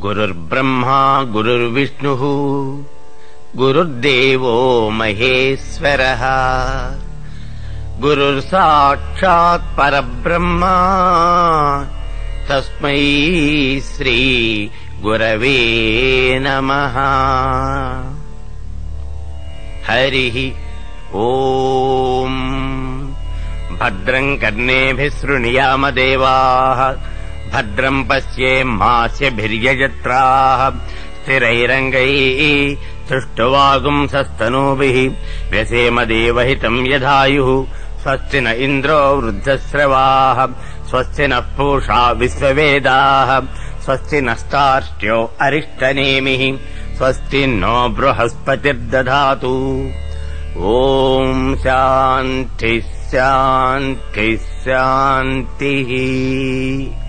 गुरुर्ब्रह्मा गुरुर्विष्णुः गुरुर्देवो महेश्वरः। गुरुर्साक्षात् साक्षात्परब्रह्मा तस्मै श्रीगुरवे नमः। हरिः ॐ भद्रम् कर्णेभिः शृणुयाम देवाः। भद्रम् पश्येम्मास्यभिर्यजत्राः स्थिरैरङ्गैः सुष्ठुवागुंसस्तनूभिः व्यसेमदेवहितम् यधायुः। स्वस्ति न इन्द्रो वृद्धस्रवाः। स्वस्ति नः पूषा विश्ववेदाः। स्वस्ति नस्तार्ष्ट्यो अरिष्टनेमिः। स्वस्ति नो बृहस्पतिर्दधातु। ॐ शान्तिः शान्तिः शान्तिः।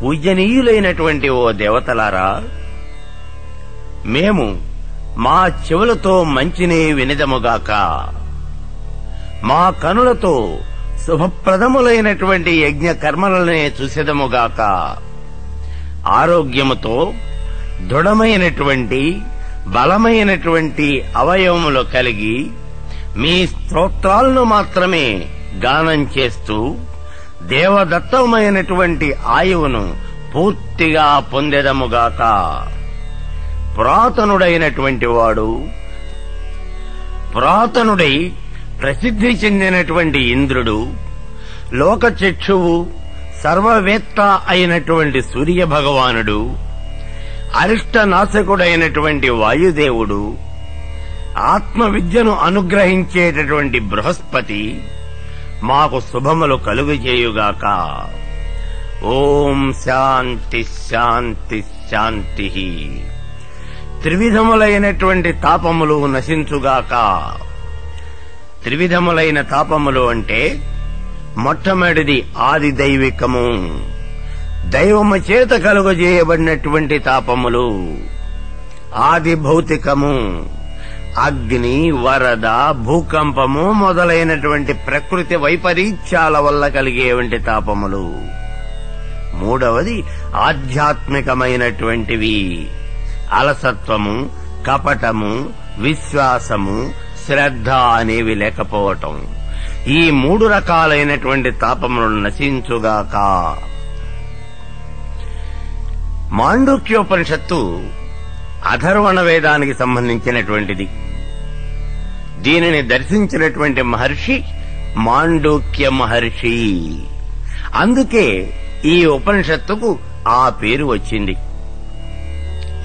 పూజనీయులైనటువంటి ఓ దేవతలారా మేము మా చెవులతో మంచిని వినిదముగాక మా కనులతో శుభప్రదములైనటువంటి యజ్ఞ కర్మలనే చూసేదముగాక ఆరోగ్యముతో దృఢమైనటువంటి బలమైనటువంటి అవయవములు కలిగి మీ స్తోత్రాలను మాత్రమే గానం చేస్తూ దేవదత్తమైనటువంటి ఆయువును పూర్తిగా పొందెదముగాక. పురాతనుడైనటువంటి వాడు పురాతనుడై ప్రసిద్ధి చెందినటువంటి ఇంద్రుడు లోకచక్షువు సర్వవేత్త అయినటువంటి సూర్య భగవానుడు అరిష్టనాశకుడైనటువంటి వాయుదేవుడు ఆత్మ విద్యను అనుగ్రహించేటటువంటి బృహస్పతి మాకు శుభములు కలుగజేయుగాక. ఓం శాంతి శాంతి శాంతి. త్రివిధములైనటువంటి తాపములు నశించుగాక. త్రివిధములైన తాపములు అంటే మొట్టమొదటిది ఆది దైవికము. దైవము చేత కలుగజేయబడినటువంటి తాపములు. ఆది భౌతికము. అగ్ని వరద భూకంపము మొదలైనటువంటి ప్రకృతి వైపరీత్యాల వల్ల కలిగేవంటి తాపములు. మూడవది ఆధ్యాత్మికమైనటువంటివి. అలసత్వము కపటము విశ్వాసము శ్రద్ధ అనేవి లేకపోవటం. ఈ మూడు రకాలైనటువంటి తాపములను నశించుగాక. మాండూక్యోపనిషత్తు అధర్వణ వేదానికి సంబంధించినటువంటిది. దీనిని దర్శించినటువంటి మహర్షి మాండూక్య మహర్షి. అందుకే ఈ ఉపనిషత్తుకు ఆ పేరు వచ్చింది.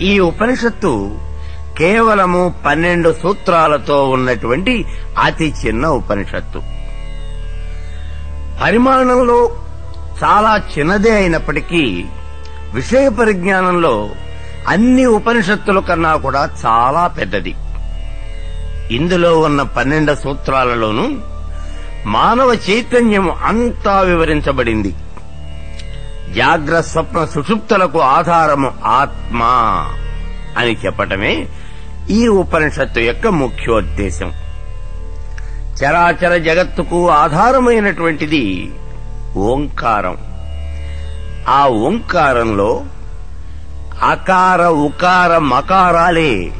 ఈ ఉపనిషత్తు కేవలము పన్నెండు సూత్రాలతో ఉన్నటువంటి అతి చిన్న ఉపనిషత్తు. పరిమాణంలో చాలా చిన్నదే అయినప్పటికీ విషయ పరిజ్ఞానంలో అన్ని ఉపనిషత్తుల కన్నా కూడా చాలా పెద్దది. ఇందులో ఉన్న పన్నెండు సూత్రాలలోనూ మానవ చైతన్యం అంతా వివరించబడింది. జాగ్ర స్వప్న సుషుప్తులకు ఆధారము ఆత్మ అని చెప్పటమే ఈ ఉపనిషత్తు యొక్క ముఖ్యోద్దేశం. చరాచర జగత్తుకు ఆధారమైనటువంటిది ఓంకారం. ఆ ఓంకారంలో అకార ఉకార మకారాలే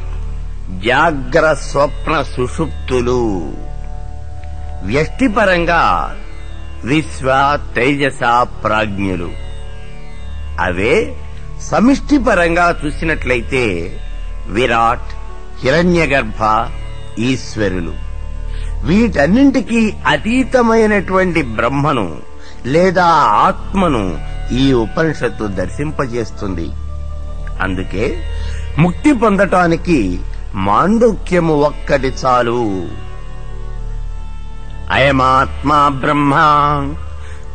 జాగ్ర స్వప్న సుషుప్తులు. వ్యష్టిపరంగా విశ్వ తేజస ప్రాజ్ఞులు. అవే సమిష్టిపరంగా చూసినట్లయితే విరాట్ హిరణ్యగర్భ ఈశ్వరులు. వీటన్నింటికీ అతీతమైనటువంటి బ్రహ్మను లేదా ఆత్మను ఈ ఉపనిషత్తు దర్శింపజేస్తుంది. అందుకే ముక్తి పొందటానికి మాండుక్యము ఒక్కటి చాలు. అయమాత్మా బ్రహ్మ.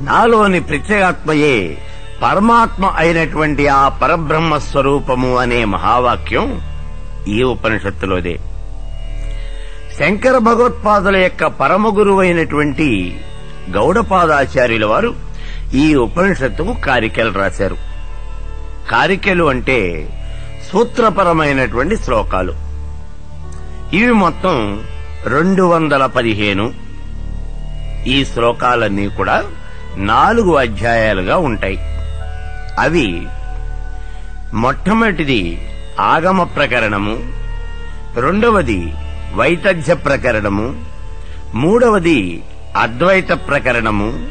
నాలోని ప్రత్యేగాత్మయే పరమాత్మ అయినటువంటి ఆ పరబ్రహ్మ స్వరూపము అనే మహావాక్యం ఈ ఉపనిషత్తులోదే. శంకర భగవత్పాదుల యొక్క పరమ గురువైనటువంటి గౌడపాదాచార్యుల వారు ఈ ఉపనిషత్తుకు కారికలు రాశారు. కారికలు అంటే సూత్రపరమైనటువంటి శ్లోకాలు. ఇవి మొత్తం రెండు వందల పదిహేను. ఈ శ్లోకాలన్నీ కూడా నాలుగు అధ్యాయాలుగా ఉంటాయి. అవి మొట్టమొదటిది ఆగమ ప్రకరణము రెండవది వైతధ్య ప్రకరణము మూడవది అద్వైత ప్రకరణము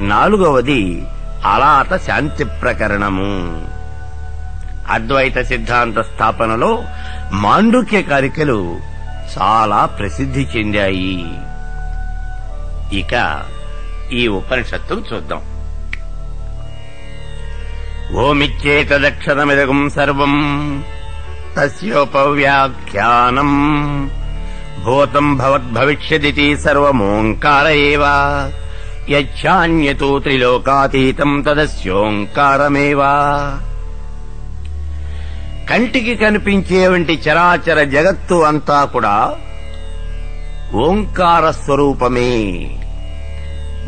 నాలుగవది అలాత శాంతి ప్రకరణము. అద్వైత సిద్ధాంత స్థాపనలో మాండుక్య కారికలు చాలా ప్రసిద్ధి చెందాయి. ఇక ఈ ఉపనిషత్తు చూద్దాం. ఓమిచ్చేతదక్షరమిదగం సర్వం తస్యోపవ్యాఖ్యానం భూతం భవద్భవిష్యదితి సర్వమోంకార ఏవ యచ్చాన్యతో త్రిలోకాతీతం తదస్యోంకారమేవ. కంటికి కనిపించే వంటి చరాచర జగత్తు అంతా కూడా ఓంకార స్వరూపమే.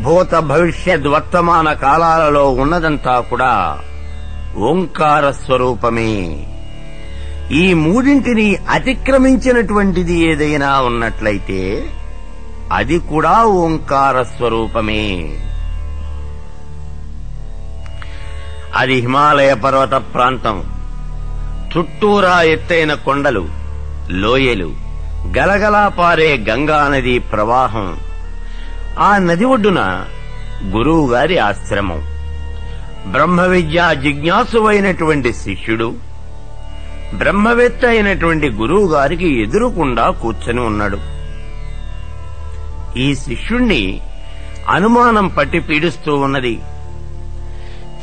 భూత భవిష్యత్ వర్తమాన కాలాలలో ఉన్నదంతా కూడా ఓంకార స్వరూపమే. ఈ మూడింటిని అతిక్రమించినటువంటిది ఏదైనా ఉన్నట్లయితే అది కూడా ఓంకార స్వరూపమే. అది హిమాలయ పర్వత ప్రాంతం. చుట్టూరా ఎత్తైన కొండలు లోయలు గలగలా పారే గంగా నది ప్రవాహం. ఆ నది ఒడ్డున గురువుగారి ఆశ్రమం. బ్రహ్మ విద్యా జిజ్ఞాసువైనటువంటి శిష్యుడు బ్రహ్మవేత్త అయినటువంటి గురువు గారికి ఎదురుకుండా కూర్చొని ఉన్నాడు. ఈ శిష్యుణ్ణి అనుమానం పట్టి పీడిస్తూ ఉన్నది.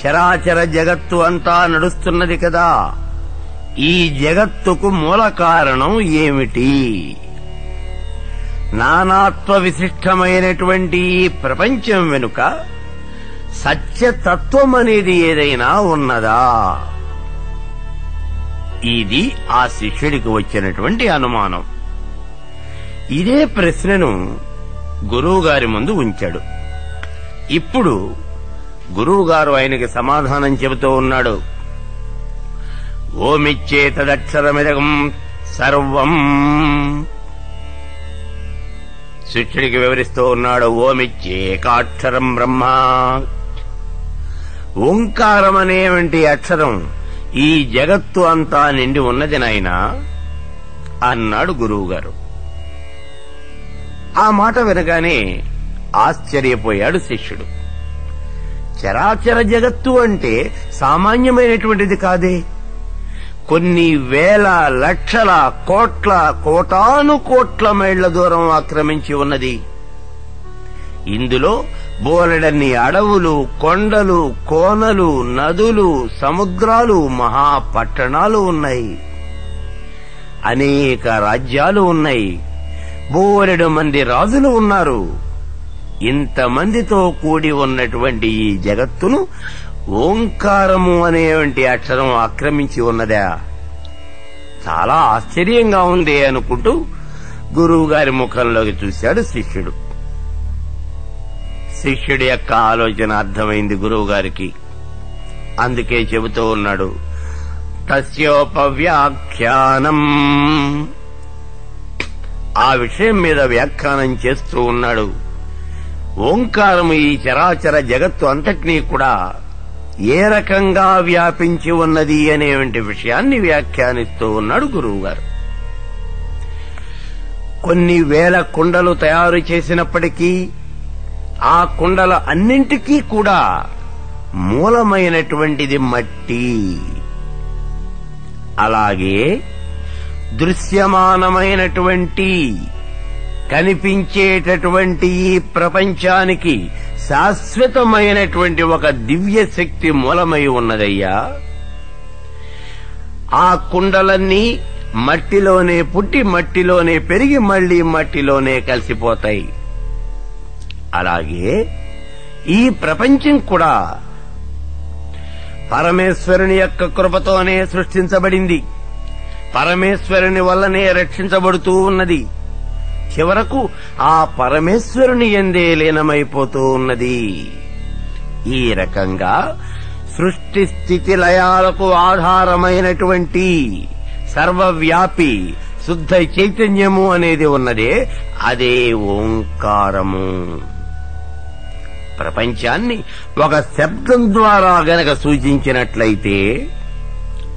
చరాచర జగత్తు అంతా నడుస్తున్నది కదా. ఈ జగత్తుకు మూల కారణం ఏమిటి? నానాత్వ విశిష్టమైనటువంటి ఈ ప్రపంచం వెనుక సత్యతత్వం అనేది ఏదైనా ఉన్నదా? ఇది ఆ శిష్యుడికి వచ్చినటువంటి అనుమానం. ఇదే ప్రశ్నను గురువుగారి ముందు ఉంచాడు. ఇప్పుడు గురువుగారు ఆయనకి సమాధానం చెబుతూ ఉన్నాడు. ఓమిచ్చేతదక్షరమిదగం సర్వం. శిష్యుడికి వివరిస్తూ ఉన్నాడు ఓమిచ్చేకాక్షరం బ్రహ్మ. ఓంకారం అనేవంటి అక్షరం ఈ జగత్తు అంతా నిండి ఉన్నది నాయనా అన్నాడు గురువుగారు. ఆ మాట వినగానే ఆశ్చర్యపోయాడు శిష్యుడు. చరాచర జగత్తు అంటే సామాన్యమైనటువంటిది కాదే? కొన్ని వేల లక్షల కోట్ల కోటాను కోట్ల మైళ్ళ దూరం ఆక్రమించి ఉన్నది. ఇందులో బోలెడన్ని అడవులు కొండలు కోనలు నదులు సముద్రాలు మహాపట్టణాలు ఉన్నాయి. అనేక రాజ్యాలు ఉన్నాయి. బోలెడు మంది రాజులు ఉన్నారు. ఇంతమందితో కూడి ఉన్నటువంటి ఈ జగత్తును ఓంకారము అనేవంటి అక్షరం ఆక్రమించి ఉన్నదా? చాలా ఆశ్చర్యంగా ఉంది అనుకుంటూ గురువుగారి ముఖంలోకి చూశాడు శిష్యుడు. శిష్యుడి యొక్క ఆలోచన అర్థమైంది గురువుగారికి. అందుకే చెబుతూ ఉన్నాడు తస్యోపవ్యాఖ్యానం. ఆ విషయం మీద వ్యాఖ్యానం చేస్తూ ఉన్నాడు. ఓంకారము ఈ చరాచర జగత్తు అంతటినీ కూడా ఏ రకంగా వ్యాపించి ఉన్నది అనేవంటి విషయాన్ని వ్యాఖ్యానిస్తూ ఉన్నాడు గురువుగారు. కొన్ని వేల కుండలు తయారు చేసినప్పటికీ ఆ కుండల అన్నింటికీ కూడా మూలమైనటువంటిది మట్టి. అలాగే దృశ్యమానమైనటువంటి కనిపించేటటువంటి ఈ ప్రపంచానికి శాశ్వతమైనటువంటి ఒక దివ్య శక్తి మూలమై ఉన్నదయ్యా. ఆ కుండలన్నీ మట్టిలోనే పుట్టి మట్టిలోనే పెరిగి మళ్ళీ మట్టిలోనే కలిసిపోతాయి. అలాగే ఈ ప్రపంచం కూడా పరమేశ్వరుని యొక్క కృపతోనే సృష్టించబడింది. పరమేశ్వరుని వల్లనే రక్షించబడుతూ ఉన్నది. చివరకు ఆ పరమేశ్వరుని ఎందే లీనమైపోతూ ఉన్నది. ఈ రకంగా సృష్టి స్థితి లయాలకు ఆధారమైనటువంటి సర్వవ్యాపి శుద్ధ చైతన్యము అనేది ఉన్నదే అదే ఓంకారము. ప్రపంచాన్ని ఒక శబ్దం ద్వారా గనక సూచించినట్లయితే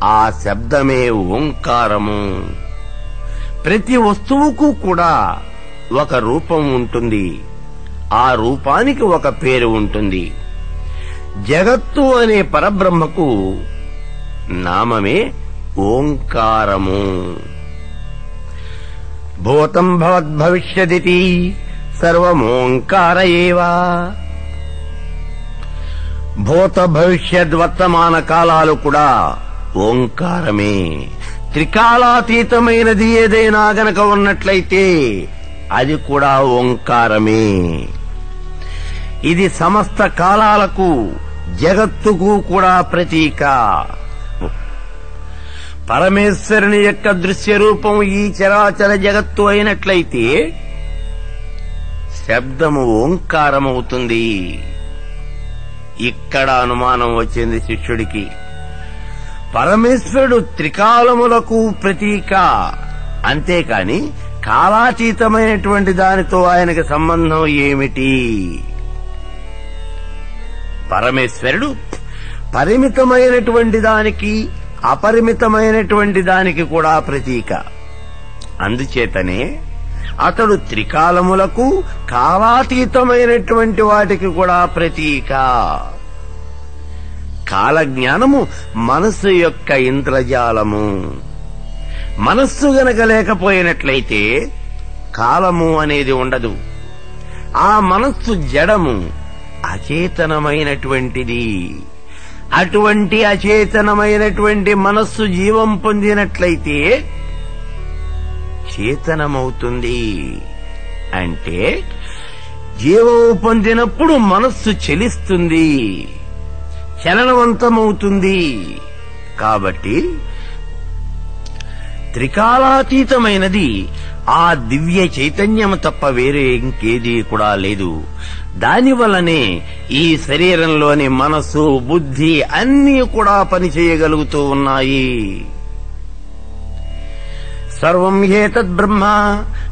ఆ శబ్దమే ఓంకారము. ప్రతి వస్తువుకు కూడా ఒక రూపం ఉంటుంది. ఆ రూపానికి ఒక పేరు ఉంటుంది. జగత్తు అనే పరబ్రహ్మకు నామమే ఓంకారము. భూతం భవద్భవిష్యదితి సర్వమోంకార ఏవా భూత భవిష్యద్ వర్తమాన కాలాలు కూడా ఓంకారమే. త్రికాలాతీతమైనది ఏదైనా గనక ఉన్నట్లయితే అది కూడా ఓంకారమే. ఇది సమస్త కాలాలకు జగత్తుకు కూడా ప్రతీక. పరమేశ్వరుని యొక్క దృశ్య రూపం ఈ చరాచర జగత్తు అయినట్లయితే శబ్దము ఓంకారమవుతుంది. ఇక్కడ అనుమానం వచ్చింది శిష్యుడికి. పరమేశ్వరుడు త్రికాలములకు ప్రతీక. అంతేకాని కాలాతీతమైనటువంటి దానితో ఆయనకి సంబంధం ఏమిటి? పరమేశ్వరుడు పరిమితమైనటువంటి దానికి అపరిమితమైనటువంటి దానికి కూడా ప్రతీక. అందుచేతనే అతడు త్రికాలములకు కాలాతీతమైనటువంటి వాటికి కూడా ప్రతీక. కాలజ్ఞానము మనస్సు యొక్క ఇంద్రజాలము. మనస్సు గనక లేకపోయినట్లయితే కాలము అనేది ఉండదు. ఆ మనస్సు జడము అచేతనమైనటువంటిది. అటువంటి అచేతనమైనటువంటి మనస్సు జీవం పొందినట్లయితే చేతనమవుతుంది. అంటే జీవం పొందినప్పుడు మనస్సు చెలిస్తుంది. చలనవంతమవుతుంది. కాబట్టి త్రికాలాతీతమైనది ఆ దివ్య చైతన్యం తప్ప వేరే ఇంకేదీ కూడా లేదు. దానివల్లనే ఈ శరీరంలోని మనస్సు బుద్ధి అన్నీ కూడా పనిచేయగలుగుతూ ఉన్నాయి. సర్వం ఏతద్ బ్రహ్మ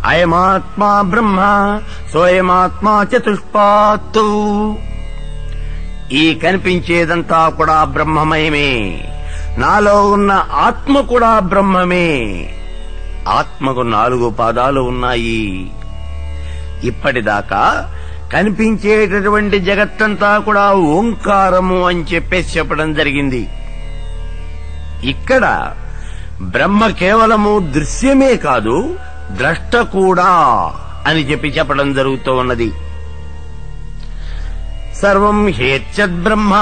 అయమాత్మా బ్రహ్మ సోయమాత్మా చతుష్పాత్తు. ఈ కనిపించేదంతా కూడా బ్రహ్మమయమే. నాలో ఉన్న ఆత్మ కూడా బ్రహ్మమే. ఆత్మకు నాలుగు పాదాలు ఉన్నాయి. ఇప్పటిదాకా కనిపించేటటువంటి జగత్తంతా కూడా ఓంకారము అని చెప్పేసి చెప్పడం జరిగింది. ఇక్కడ బ్రహ్మ కేవలము దృశ్యమే కాదు ద్రష్ట కూడా అని చెప్పి చెప్పడం జరుగుతూ ఉన్నది. సర్వం హేచ్చద్ బ్రహ్మ.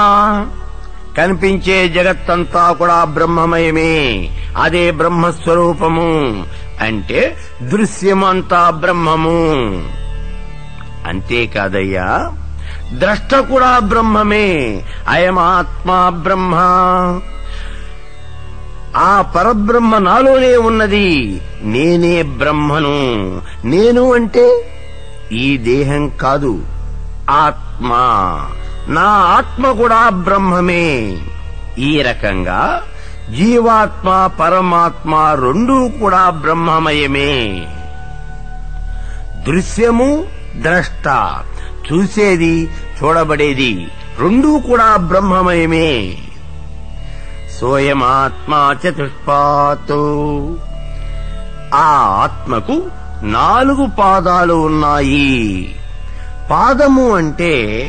కనిపించే జగత్తంతా కూడా బ్రహ్మమయమే. అదే బ్రహ్మస్వరూపము. అంటే దృశ్యమంతా బ్రహ్మము. అంతేకాదయ్యా ద్రష్ట కూడా బ్రహ్మమే. అయమాత్మా బ్రహ్మ. ఆ పరబ్రహ్మ నాలోనే ఉన్నది. నేనే బ్రహ్మను. నేను అంటే ఈ దేహం కాదు. ఆత్మ. నా ఆత్మ కూడా బ్రహ్మమే. ఈ రకంగా జీవాత్మ పరమాత్మ రెండూ కూడా బ్రహ్మమయమే. దృశ్యము ద్రష్ట. చూసేది చూడబడేది రెండూ కూడా బ్రహ్మమయమే. సోయమాత్మా చతుష్పాతు. ఆ ఆత్మకు నాలుగు పాదాలు ఉన్నాయి. పాదము అంటే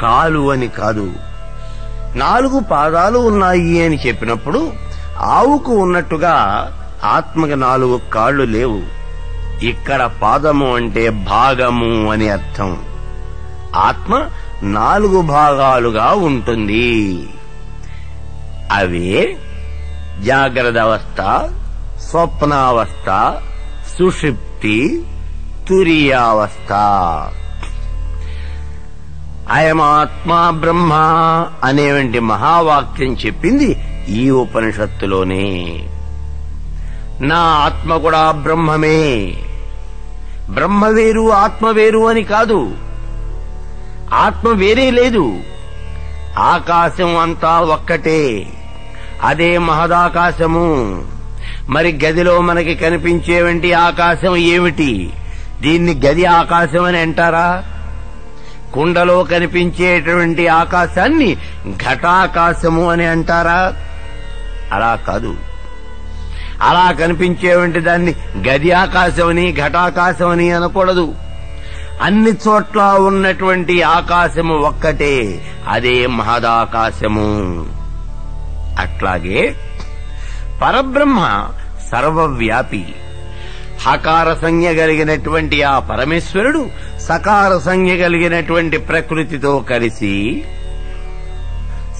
కాలు అని కాదు. నాలుగు పాదాలు ఉన్నాయి అని చెప్పినప్పుడు ఆవుకు ఉన్నట్టుగా ఆత్మకి నాలుగు కాళ్ళు లేవు. ఇక్కడ పాదము అంటే భాగము అని అర్థం. ఆత్మ నాలుగు భాగాలుగా ఉంటుంది. అవే జాగ్రత్త అవస్థ స్వప్నావస్థ సుషిప్తి తురియావస్థ. అయమాత్మా బ్రహ్మ అనేవంటి మహావాక్యం చెప్పింది ఈ ఉపనిషత్తులోనే. నా ఆత్మ కూడా బ్రహ్మమే. బ్రహ్మ వేరు ఆత్మ వేరు అని కాదు. ఆత్మ వేరే లేదు. ఆకాశం అంతా ఒక్కటే. అదే మహదాకాశము. మరి గదిలో మనకి కనిపించేవంటి ఆకాశం ఏమిటి? దీన్ని గది ఆకాశం అని అంటారా? కుండలో కనిపించేటువంటి ఆకాశాన్ని ఘటాకాశము అని అంటారా? అలా కాదు. అలా కనిపించేవంటి దాన్ని గది ఆకాశమని ఘటాకాశమని అనకూడదు. అన్ని చోట్ల ఉన్నటువంటి ఆకాశము ఒక్కటే అదే మహదాకాశము. అట్లాగే పరబ్రహ్మ సర్వవ్యాపి. హకార సంజ్ఞ కలిగినటువంటి ఆ పరమేశ్వరుడు సకార సంజ్ఞ కలిగినటువంటి ప్రకృతితో కలిసి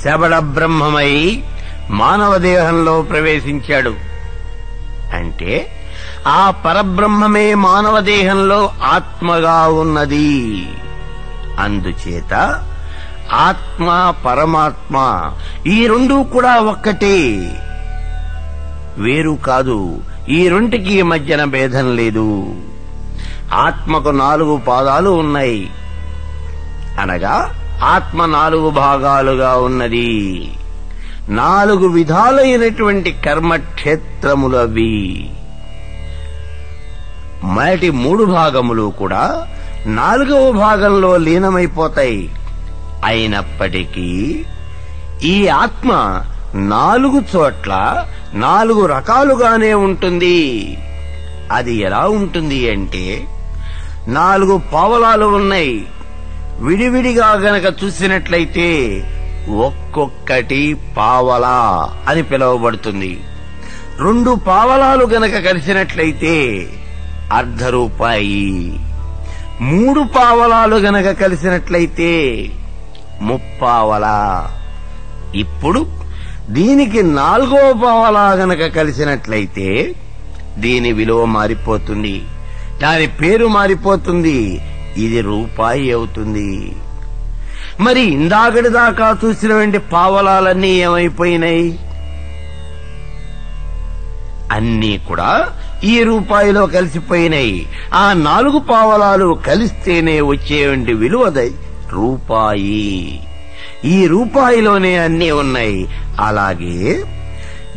శబడ బ్రహ్మమై మానవ దేహంలో ప్రవేశించాడు. అంటే ఆ పరబ్రహ్మమే మానవ దేహంలో ఆత్మగా ఉన్నది. అందుచేత ఆత్మ పరమాత్మ ఈ రెండూ కూడా ఒక్కటే. వేరు కాదు ఈ రెంటికి మధ్యన భేదం లేదు. ఆత్మకు నాలుగు పాదాలు ఉన్నాయి. అనగా ఆత్మ నాలుగు భాగాలుగా ఉన్నది. నాలుగు విధాలైనటువంటి కర్మక్షేత్రములవి. మొదటి మూడు భాగములు కూడా నాలుగవ భాగంలో లీనమైపోతాయి. అయినప్పటికీ ఈ ఆత్మ నాలుగు చోట్ల నాలుగు రకాలుగానే ఉంటుంది. అది ఎలా ఉంటుంది అంటే నాలుగు పావలాలు ఉన్నాయి. విడివిడిగా గనక చూసినట్లయితే ఒక్కొక్కటి పావలా అని పిలువబడుతుంది. రెండు పావలాలు గనక కలిసినట్లయితే అర్ధ రూపాయి మూడు పావలాలు గనక కలిసినట్లయితే ముప్పావలా. ఇప్పుడు దీనికి నాలుగో పావలా గనక కలిసినట్లయితే దీని విలువ మారిపోతుంది. దాని పేరు మారిపోతుంది. ఇది రూపాయి అవుతుంది. మరి ఇందాకటి దాకా చూసినవంటి పావలాలన్నీ ఏమైపోయినాయి? అన్నీ కూడా ఈ రూపాయిలో కలిసిపోయినాయి. ఆ నాలుగు పావలాలు కలిస్తేనే వచ్చేవంటి విలువదై రూపాయి. ఈ రూపాయిలోనే అన్నీ ఉన్నాయి. అలాగే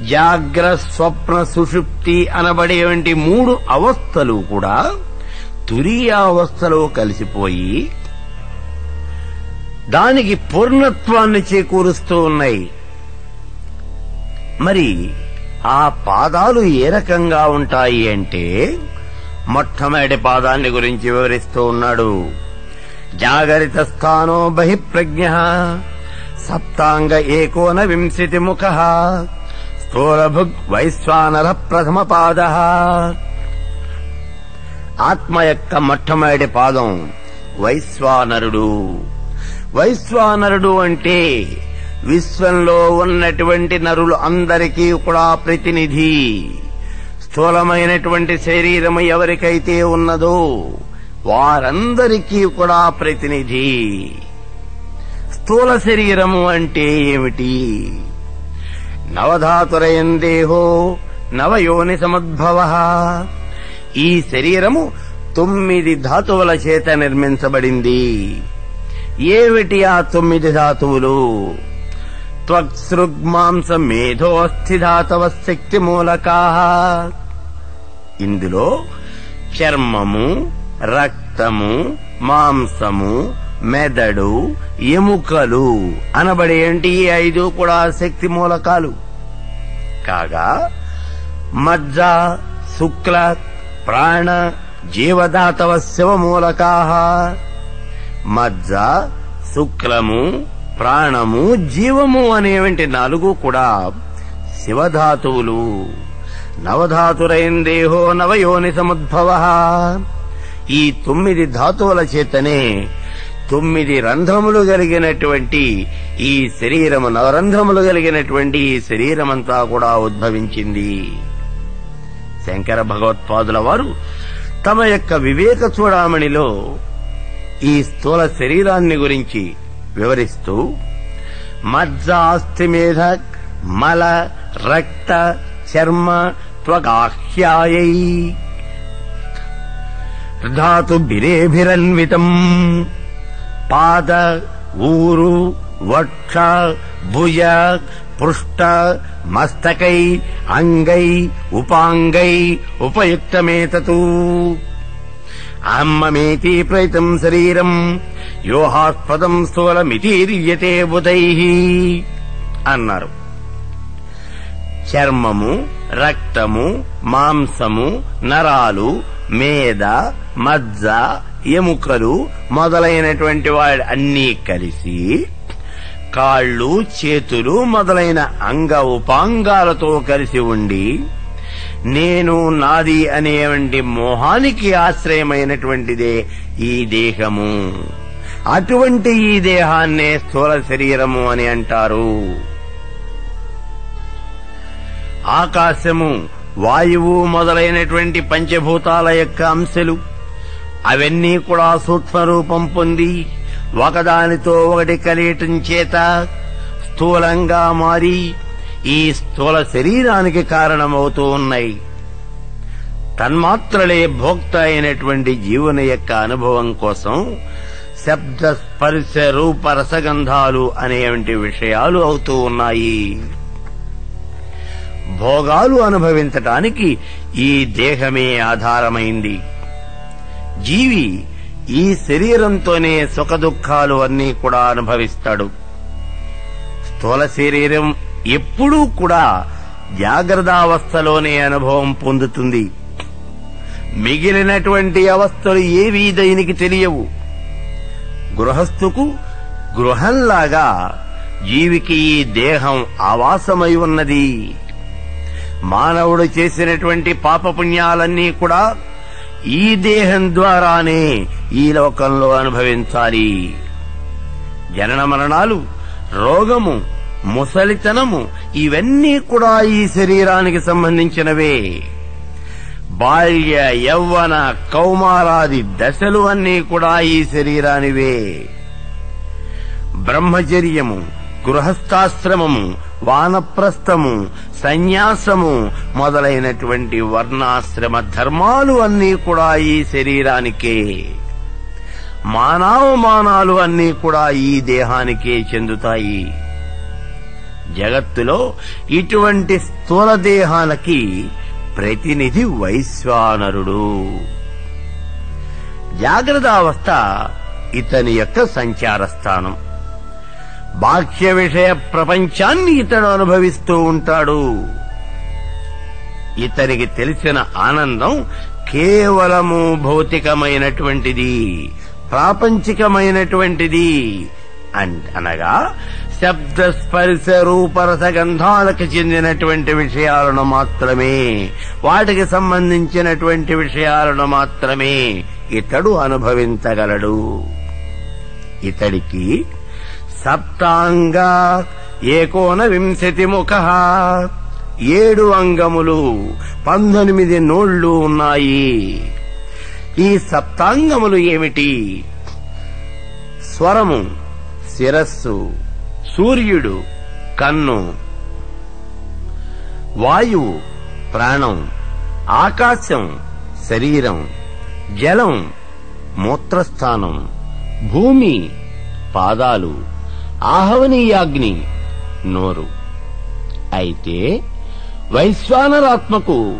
జాగ్ర స్వప్న సుషుప్తి అనబడేవంటి మూడు అవస్థలు కూడా తురియావస్థలో కలిసిపోయి దానికి పూర్ణత్వాన్ని చేకూరుస్తూ ఉన్నాయి. మరి ఆ పాదాలు ఏ రకంగా ఉంటాయి అంటే మొట్టమొదటి పాదాన్ని గురించి వివరిస్తూ ఉన్నాడు. జాగరిత స్థానో బహిప్రజ్ఞ సప్తాంగ ఏకోన వింశతి ముఖ స్థూలభుగ్ వైశ్వానర ప్రథమ పాద ఆత్మ యొక్క మొట్టమొదటి పాదం వైశ్వానరుడు. వైశ్వానరుడు అంటే విశ్వంలో ఉన్నటువంటి నరులు అందరికీ కూడా ప్రతినిధి. స్థూలమైనటువంటి శరీరము ఎవరికైతే ఉన్నదో వారందరికీ కూడా ప్రతినిధి. స్థూల శరీరము అంటే ఏమిటి? నవధాతురయం దేహో నవయోని సమద్భవ. ఈ శరీరము తొమ్మిది ధాతువుల చేత నిర్మించబడింది. ఏమిటి ఆ తొమ్మిది ధాతువులు? త్వక్సృగ్మాంస మేధోస్థిధాతవ శక్తి మూలకా ఇందులో చర్మము రక్తము మాంసము మెదడు ఎముకలు అనబడేంటి ఈ ఐదు కూడా శక్తి మూలకాలు కాగా మజ్జ శుక్ల ప్రాణ జీవదాతవ శివమూలకా. మజ్జ శుక్లము ప్రాణము జీవము అనేవంటి నాలుగు కూడా శివధాతువులు. నవధాతురైన దేహో నవయోని సముద్భవ ఈ తొమ్మిది ధాతువుల చేతనే తొమ్మిది రంధ్రములు కలిగినటువంటి ఈ శరీరము నవరంధ్రములు కలిగినటువంటి ఈ శరీరమంతా కూడా ఉద్భవించింది. శంకర భగవత్పాదుల వారు తమ యొక్క వివేక చూడామణిలో ఈ స్థూల శరీరాన్ని గురించి వివరిస్తూ మజ్జాస్థిమేధ మల రక్త చర్మ త్వగాహ్యాయై ధాతు బిరేభిరన్వితం. పాద ఊరు వక్ష భుజ పృష్ట మస్తకై అంగై ఉపాంగై ఉపయుక్తమేతూ అహమ్మమేతి ప్రయతం శరీరం యోహాస్పదం స్థూలమితీర్యతే బుధై అన్నారు. చర్మము రక్తము మాంసము నరాలు మేద మజ్జ ఎముకలు మొదలైనటువంటి వాడు అన్నీ కలిసి కాళ్ళు చేతులు మొదలైన అంగ ఉపాంగాలతో కలిసి ఉండి నేను నాది అనేవంటి మోహానికి ఆశ్రయమైనటువంటిదే ఈ దేహము. అటువంటి ఈ దేహాన్నే స్థూల శరీరము అని అంటారు. ఆకాశము వాయువు మొదలైనటువంటి పంచభూతాల యొక్క అంశలు. అవన్నీ కూడా సూక్ష్మరూపం పొంది ఒకదానితో ఒకటి కలియటం చేత స్థూలంగా మారి ఈ స్థూల శరీరానికి కారణమవుతూ ఉన్నాయి. తన్మాత్రలే భోక్త అయినటువంటి జీవుని యొక్క అనుభవం కోసం శబ్ద స్పర్శ రూప రసగంధాలు అనేవంటి విషయాలు అవుతూ ఉన్నాయి. భోగాలు అనుభవించటానికి ఈ దేహమే ఆధారమైంది. జీవి ఈ శరీరంతోనే సుఖదుఖాలు అన్నీ కూడా అనుభవిస్తాడు. స్థూల శరీరం ఎప్పుడూ కూడా జాగ్రత్తావస్థలోనే అనుభవం పొందుతుంది. మిగిలినటువంటి అవస్థలు ఏవీ దైనికి తెలియవు. గృహస్థుకు గృహంలాగా జీవికి ఈ దేహం ఆవాసమై ఉన్నది. మానవుడు చేసినటువంటి పాపపుణ్యాలన్నీ కూడా ఈ దేహం ద్వారానే ఈ లోకంలో అనుభవించాలి. జనన మరణాలు రోగము ముసలితనము ఇవన్నీ కూడా ఈ శరీరానికి సంబంధించినవే. బాల్య యవ్వన కౌమారాది దశలు అన్నీ కూడా ఈ శరీరానివే. బ్రహ్మచర్యము గృహస్థాశ్రమము వానప్రస్థము సన్యాసము మొదలైనటువంటి వర్ణాశ్రమ ధర్మాలు అన్నీ కూడా ఈ శరీరానికే. మానవమానాలు అన్నీ కూడా ఈ దేహానికే చెందుతాయి. జగత్తులో ఇటువంటి స్థూల దేహాలకి ప్రతినిధి వైశ్వానరుడు. జాగ్రత్త అవస్థ ఇతని యొక్క సంచార స్థానం బాహ్య విషయ ప్రపంచాన్ని ఇతడు అనుభవిస్తూ ఉంటాడు. ఇతనికి తెలిసిన ఆనందం కేవలము భౌతికమైనటువంటిది ప్రాపంచికమైనటువంటిది అనగా శబ్ద స్పర్శ రూపరస గంధాలకు చెందినటువంటి విషయాలను మాత్రమే వాటికి సంబంధించినటువంటి విషయాలను మాత్రమే ఇతడు అనుభవించగలడు. ఇతడికి సప్తాంగ ఏకోన వింశతి ముఖ ఏడు అంగములు పంతొమ్మిది నోళ్ళు ఉన్నాయి. ఈ సప్తాంగములు ఏమిటి? స్వరము శిరస్సు సూర్యుడు కన్ను. వాయువు ప్రాణం. ఆకాశం శరీరం. జలం మూత్రస్థానం. భూమి పాదాలు. ఆహవనీయాగ్ని నోరు. అయితే వైశ్వానరాత్మకు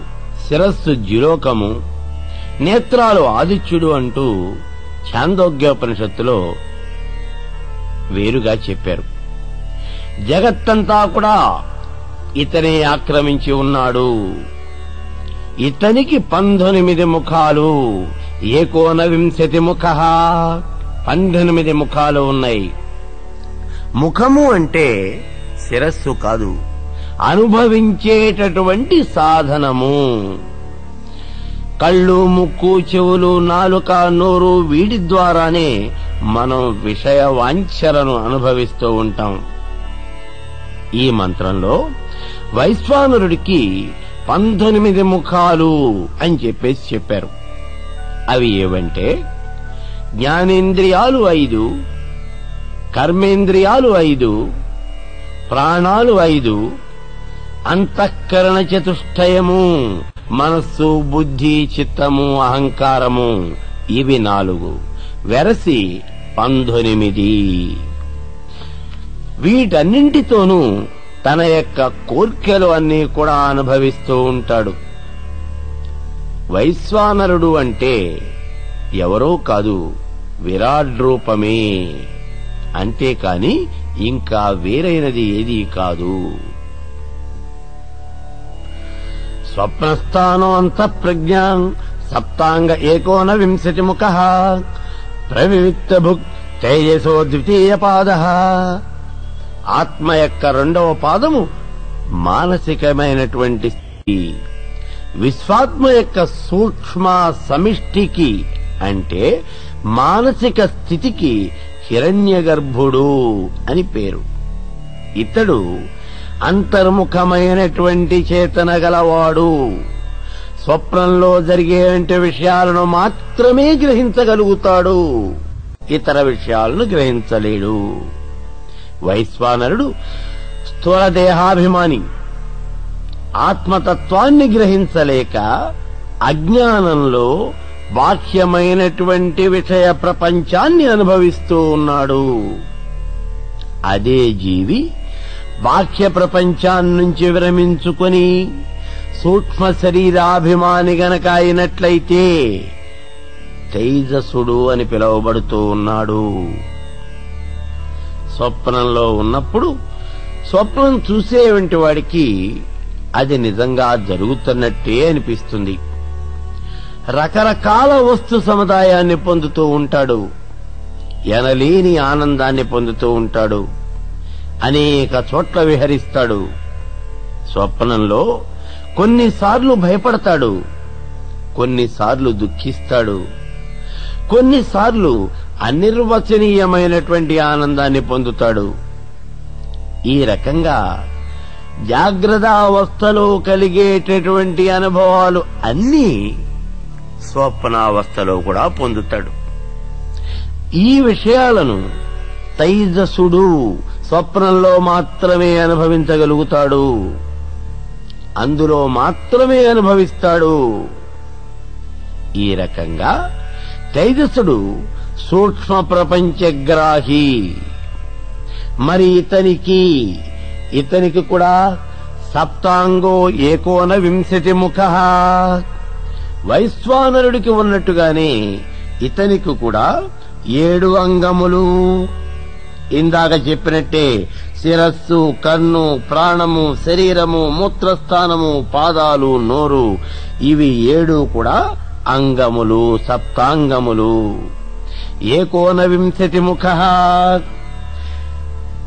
శిరస్సు జిలోకము నేత్రాలు ఆదిత్యుడు అంటూ ఛాందోగ్యోపనిషత్తులో వేరుగా చెప్పారు. జగత్తంతా కూడా ఇతనే ఆక్రమించి ఉన్నాడు. ఇతనికి పంతొమ్మిది ముఖాలు ఏకోన వింశతి ముఖ. పంతొమ్మిది ముఖాలు ఉన్నాయి. ముఖము అంటే శిరస్సు కాదు. అనుభవించేటటువంటి సాధనము. కళ్ళు ముక్కు చెవులు నాలుక నోరు వీటి ద్వారానే మనం విషయ వాంఛలను అనుభవిస్తూ ఉంటాం. ఈ మంత్రంలో వైశ్వానరుడికి పంతొమ్మిది ముఖాలు అని చెప్పేసి చెప్పారు. అవి ఏవంటే జ్ఞానేంద్రియాలు ఐదు కర్మేంద్రియాలు ఐదు ప్రాణాలు ఐదు అంతఃకరణ చతుష్టయము మనస్సు బుద్ధి చిత్తము అహంకారము ఇవి నాలుగు. వెరసి పంతొమ్మిది వీటన్నింటితోనూ తన యొక్క కోర్కెలు అన్నీ కూడా అనుభవిస్తూ ఉంటాడు. వైశ్వానరుడు అంటే ఎవరో కాదు విరాట్ రూపమే. అంతేకాని ఇంకా వేరైనది ఏదీ కాదు. స్వప్నస్థానో అంతఃప్రజ్ఞాం సప్తాంగ ఏకోన వింశతి ముఖ ప్రవివిక్త భుక్ తేజసో ద్వితీయ పాద ఆత్మ యొక్క రెండవ పాదము మానసికమైనటువంటి స్థితి. విశ్వాత్మ యొక్క సూక్ష్మ సమిష్టికి అంటే మానసిక స్థితికి హిరణ్యగర్భుడు అని పేరు. ఇతడు అంతర్ముఖమైనటువంటి చేతన గలవాడు. స్వప్నంలో జరిగేటువంటి విషయాలను మాత్రమే గ్రహించగలుగుతాడు. ఇతర విషయాలను గ్రహించలేడు. వైశ్వానరుడు స్థూల దేహాభిమాని. ఆత్మతత్వాన్ని గ్రహించలేక అజ్ఞానంలో బాహ్యమైనటువంటి విషయ ప్రపంచాన్ని అనుభవిస్తూ ఉన్నాడు. అదే జీవి బాహ్య ప్రపంచాన్నించి విరమించుకొని సూక్ష్మ శరీరాభిమాని గనక అయినట్లయితే తేజసుడు అని పిలువబడుతూ ఉన్నాడు. స్వప్నంలో ఉన్నప్పుడు స్వప్నం చూసేవంటి వాడికి అది నిజంగా జరుగుతున్నట్టే అనిపిస్తుంది. రకరకాల వస్తు సముదాయాన్ని పొందుతూ ఉంటాడు. ఎనలేని ఆనందాన్ని పొందుతూ ఉంటాడు. అనేక చోట్ల విహరిస్తాడు. స్వప్నంలో కొన్నిసార్లు భయపడతాడు. కొన్నిసార్లు దుఃఖిస్తాడు. కొన్నిసార్లు అనిర్వచనీయమైనటువంటి ఆనందాన్ని పొందుతాడు. ఈ రకంగా జాగ్రత్త అవస్థలో కలిగేటటువంటి అనుభవాలు అన్నీ స్వప్నావస్థలో కూడా పొందుతాడు. ఈ విషయాలను తైజసుడు స్వప్నంలో మాత్రమే అనుభవించగలుగుతాడు. అందులో మాత్రమే అనుభవిస్తాడు. ఈ రకంగా తైజసుడు సూక్ష్మ ప్రపంచగ్రాహి. మరి ఇతనికి ఇతనికి కూడా సప్తాంగో ఏకోన వింశతి ముఖ. వైశ్వానరుడికి ఉన్నట్టుగానే ఇతనికి కూడా ఏడు అంగములు. ఇందాక చెప్పినట్టే శిరస్సు కన్ను ప్రాణము శరీరము మూత్రస్థానము పాదాలు నోరు ఇవి ఏడు కూడా అంగములు సప్తాంగములు. ఏకోన వింశతి ముఖ.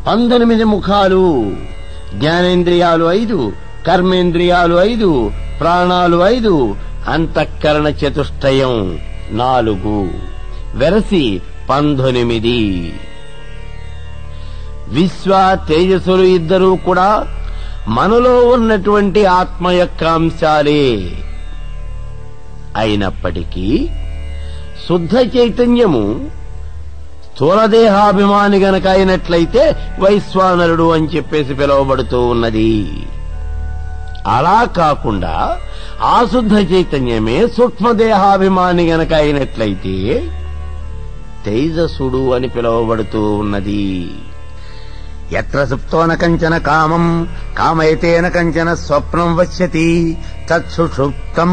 పంతొమ్మిది ముఖాలు జ్ఞానేంద్రియాలు ఐదు కర్మేంద్రియాలు ఐదు ప్రాణాలు ఐదు అంతఃకరణ చతుష్టయం నాలుగు. వెరసి పంతొమ్మిది విశ్వ తేజస్సులు ఇద్దరూ కూడా మనలో ఉన్నటువంటి ఆత్మ యొక్క అంశాలే. అయినప్పటికీ శుద్ధ చైతన్యము స్థూలదేహాభిమాని గనక అయినట్లయితే వైశ్వానరుడు అని చెప్పేసి పిలువబడుతూ ఉన్నది. అలా కాకుండా ఆశుద్ధ చైతన్యమే సూక్ష్మదేహాభిమాని గనక అయినట్లయితే తేజసుడు అని పిలువబడుతూ ఉన్నది. ఎత్ర సుప్తోన కంచన కామం కామైతేన కంచన స్వప్నం వశ్యతి తత్సుషుప్తం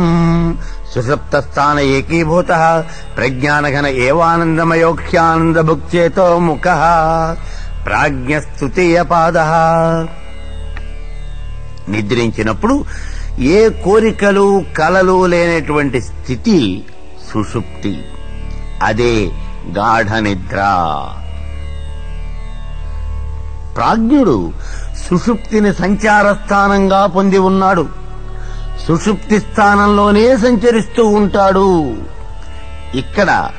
సుషుప్త. స్థాన ఏకీభూత ప్రజ్ఞానఘన ఏవానందమయోక్ష్యానంద భుక్చేతో ముఖ ప్రాజ్ఞస్తుతీయ పాద నిద్రించినప్పుడు ఏ కోరికలు కలలు లేనటువంటి స్థితి సుషుప్తి అదే గాఢ నిద్ర ప్రాజ్ఞుడు సుషుప్తిని సంచార స్థానంగా పొంది ఉన్నాడు. సుషుప్తి స్థానంలోనే సంచరిస్తూ ఉంటాడు. ఇక్కడ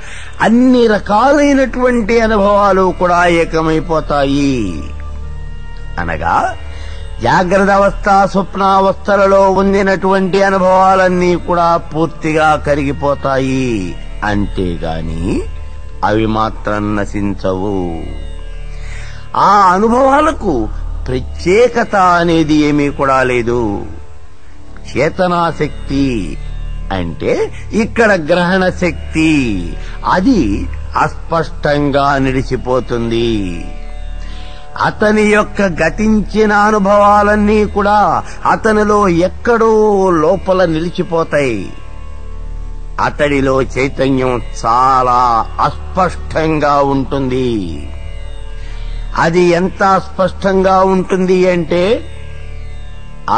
అన్ని రకాలైనటువంటి అనుభవాలు కూడా ఏకమైపోతాయి. అనగా జాగ్రత్త అవస్థ స్వప్నావస్థలలో ఉండినటువంటి అనుభవాలన్నీ కూడా పూర్తిగా కరిగిపోతాయి. అంతేగాని అవి మాత్రం నశించవు. ఆ అనుభవాలకు ప్రత్యేకత అనేది ఏమీ కూడా లేదు. చేతనాశక్తి అంటే ఇక్కడ గ్రహణ శక్తి అది అస్పష్టంగా నిలిచిపోతుంది. అతని యొక్క గతించిన అనుభవాలన్నీ కూడా అతనిలో ఎక్కడో లోపల నిలిచిపోతాయి. అతడిలో చైతన్యం చాలా అస్పష్టంగా ఉంటుంది. అది ఎంత అస్పష్టంగా ఉంటుంది అంటే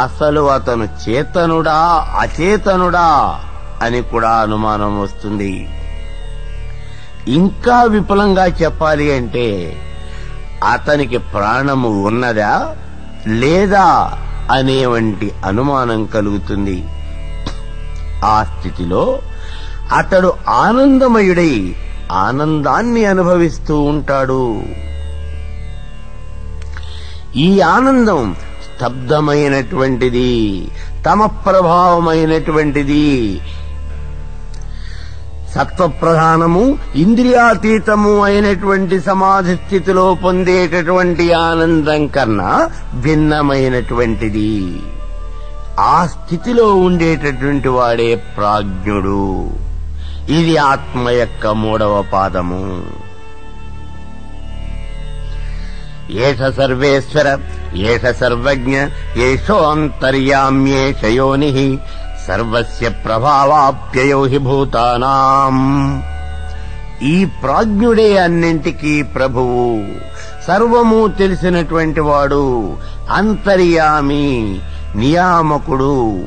అసలు అతను చేతనుడా అచేతనుడా అని కూడా అనుమానం వస్తుంది. ఇంకా విపులంగా చెప్పాలి అంటే అతనికి ప్రాణము ఉన్నదా లేదా అనే వంటి అనుమానం కలుగుతుంది. ఆ స్థితిలో అతడు ఆనందమయుడై ఆనందాన్ని అనుభవిస్తూ ఉంటాడు. ఈ ఆనందం స్తబ్దమైనటువంటిది తమ ప్రభావమైనటువంటిది సత్వప్రధానము ఇంద్రియాతీతము అయినటువంటి సమాధి స్థితిలో పొందేటటువంటి ఆనందం కన్నా భిన్నమైనటువంటిది. ఆ స్థితిలో ఉండేటటువంటి వాడే ప్రాజ్ఞుడు. ఇది ఆత్మ యొక్క మూడవ పాదము. ఏష సర్వేశ్వర ఏష సర్వజ్ఞ ఏషోంతర్యామ్యేషయోని సర్వస్య ప్రభావాప్యయో హి భూతానాం. ఈ ప్రాజ్ఞుడే అన్నింటికీ ప్రభువు. సర్వము తెలిసినటువంటి వాడు అంతర్యామి నియామకుడు.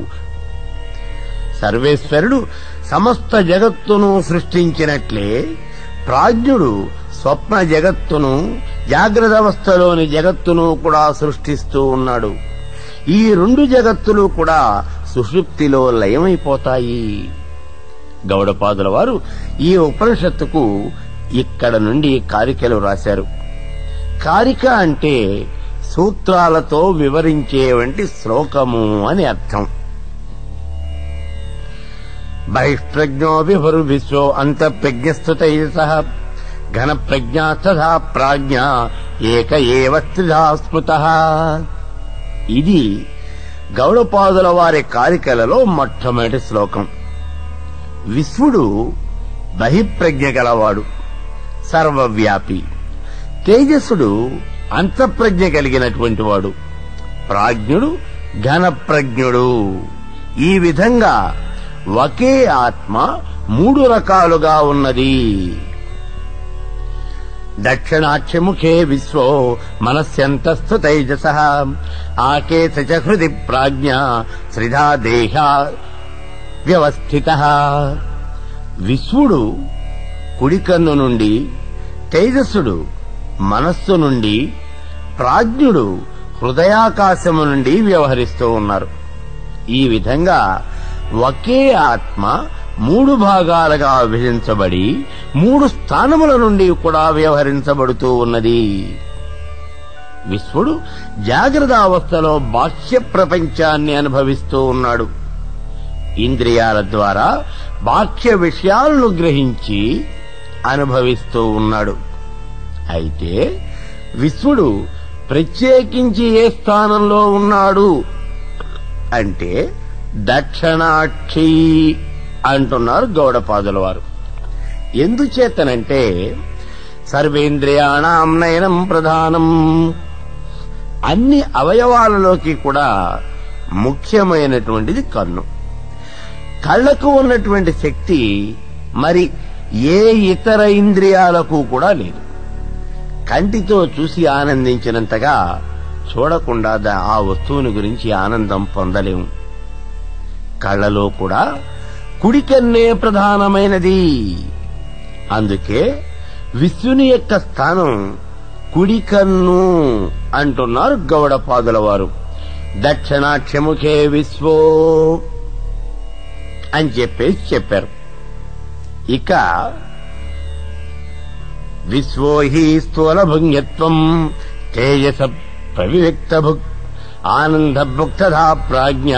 సర్వేశ్వరుడు సమస్త జగత్తును సృష్టించినట్లే ప్రాజ్ఞుడు స్వప్న జగత్తును జాగ్రత్త అవస్థలోని జగత్తును కూడా సృష్టిస్తూ ఉన్నాడు. ఈ రెండు జగత్తులు కూడా సుషుప్తిలో లయమైపోతాయి. గౌడపాదుల వారు ఈ ఉపనిషత్తుకు ఇక్కడ నుండి కారికలు రాశారు. కారిక అంటే సూత్రాలతో వివరించే వంటి శ్లోకము అని అర్థం. బహిష్ప్రజ్ఞోభిహరు విశ్వో అంత ప్రజ్ఞస్థుత సహ ఘన ప్రజ్ఞాస్తథా ప్రాజ్ఞ ఏక ఏ స్మృత ఇది గౌడపాదుల వారి కారికలలో మొట్టమొదటి శ్లోకం. విశ్వడు బహిప్రజ్ఞ గలవాడు సర్వవ్యాపి. తేజస్సుడు అంతఃప్రజ్ఞ కలిగినటువంటి వాడు. ప్రాజ్ఞుడు ఘనప్రజ్ఞుడు. ఈ విధంగా ఒకే ఆత్మ మూడు రకాలుగా ఉన్నది. దక్షిణాక్షముఖే విశ్వో మనస్యంతస్థు తైజస. ఆకేశ చ హృది ప్రాజ్ఞ శ్రిధా దేహ వ్యవస్థిత. విశ్వడు కుడికన్ను నుండి తేజస్సుడు మనస్సు నుండి ప్రాజ్ఞుడు హృదయాకాశము నుండి వ్యవహరిస్తూ ఉన్నారు. ఈ విధంగా ఒకే ఆత్మ మూడు భాగాలుగా విభజించబడి మూడు స్థానముల నుండి కూడా వ్యవహరించబడుతూ ఉన్నది. విశ్వడు జాగ్రత్త అవస్థలో బాహ్య ప్రపంచాన్ని అనుభవిస్తూ ఉన్నాడు. ఇంద్రియాల ద్వారా బాహ్య విషయాలను గ్రహించి అనుభవిస్తూ ఉన్నాడు. అయితే విశ్వడు ప్రత్యేకించి ఏ స్థానంలో ఉన్నాడు? అంటే దక్షిణాక్షి. అంటున్నారు గౌడపాదుల వారు. ఎందుచేతనంటే సర్వేంద్రియాణం నయనం ప్రధానం. అన్ని అవయవాలలోకి కూడా ముఖ్యమైనటువంటిది కన్ను. కళ్ళకు ఉన్నటువంటి శక్తి మరి ఏ ఇతర ఇంద్రియాలకు కూడా లేదు. కంటితో చూసి ఆనందించినంతగా చూడకుండా ఆ వస్తువుని గురించి ఆనందం పొందలేము. కళ్ళలో కూడా కుడికన్నే ప్రధానమైనది. అందుకే విశ్వని యొక్క స్థానం కుడికన్ను అంటున్నారు గౌడపాదుల వారు దక్షిణాక్షముఖే విశ్వో అని చెప్పేసి చెప్పారు. ఇక విశ్వో హి భంగ్యత్వం తేజస ప్రవివ్యక్త ఆనంద భుక్తధా ప్రాజ్ఞ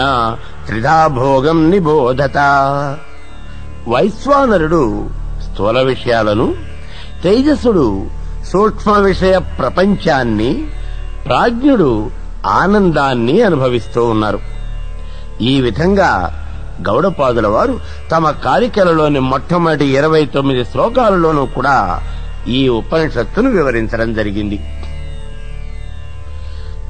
త్రిధా భోగం నిబోధత. వైశ్వానరుడు స్థూల విషయాలను తేజస్సుడు సూక్ష్మ విషయ ప్రపంచాన్ని ప్రాజ్ఞుడు ఆనందాన్ని అనుభవిస్తూ ఉన్నారు. ఈ విధంగా గౌడపాదుల వారు తమ కారికలలోని మొట్టమొదటి ఇరవై తొమ్మిది శ్లోకాలలోనూ కూడా ఈ ఉపనిషత్తును వివరించడం జరిగింది.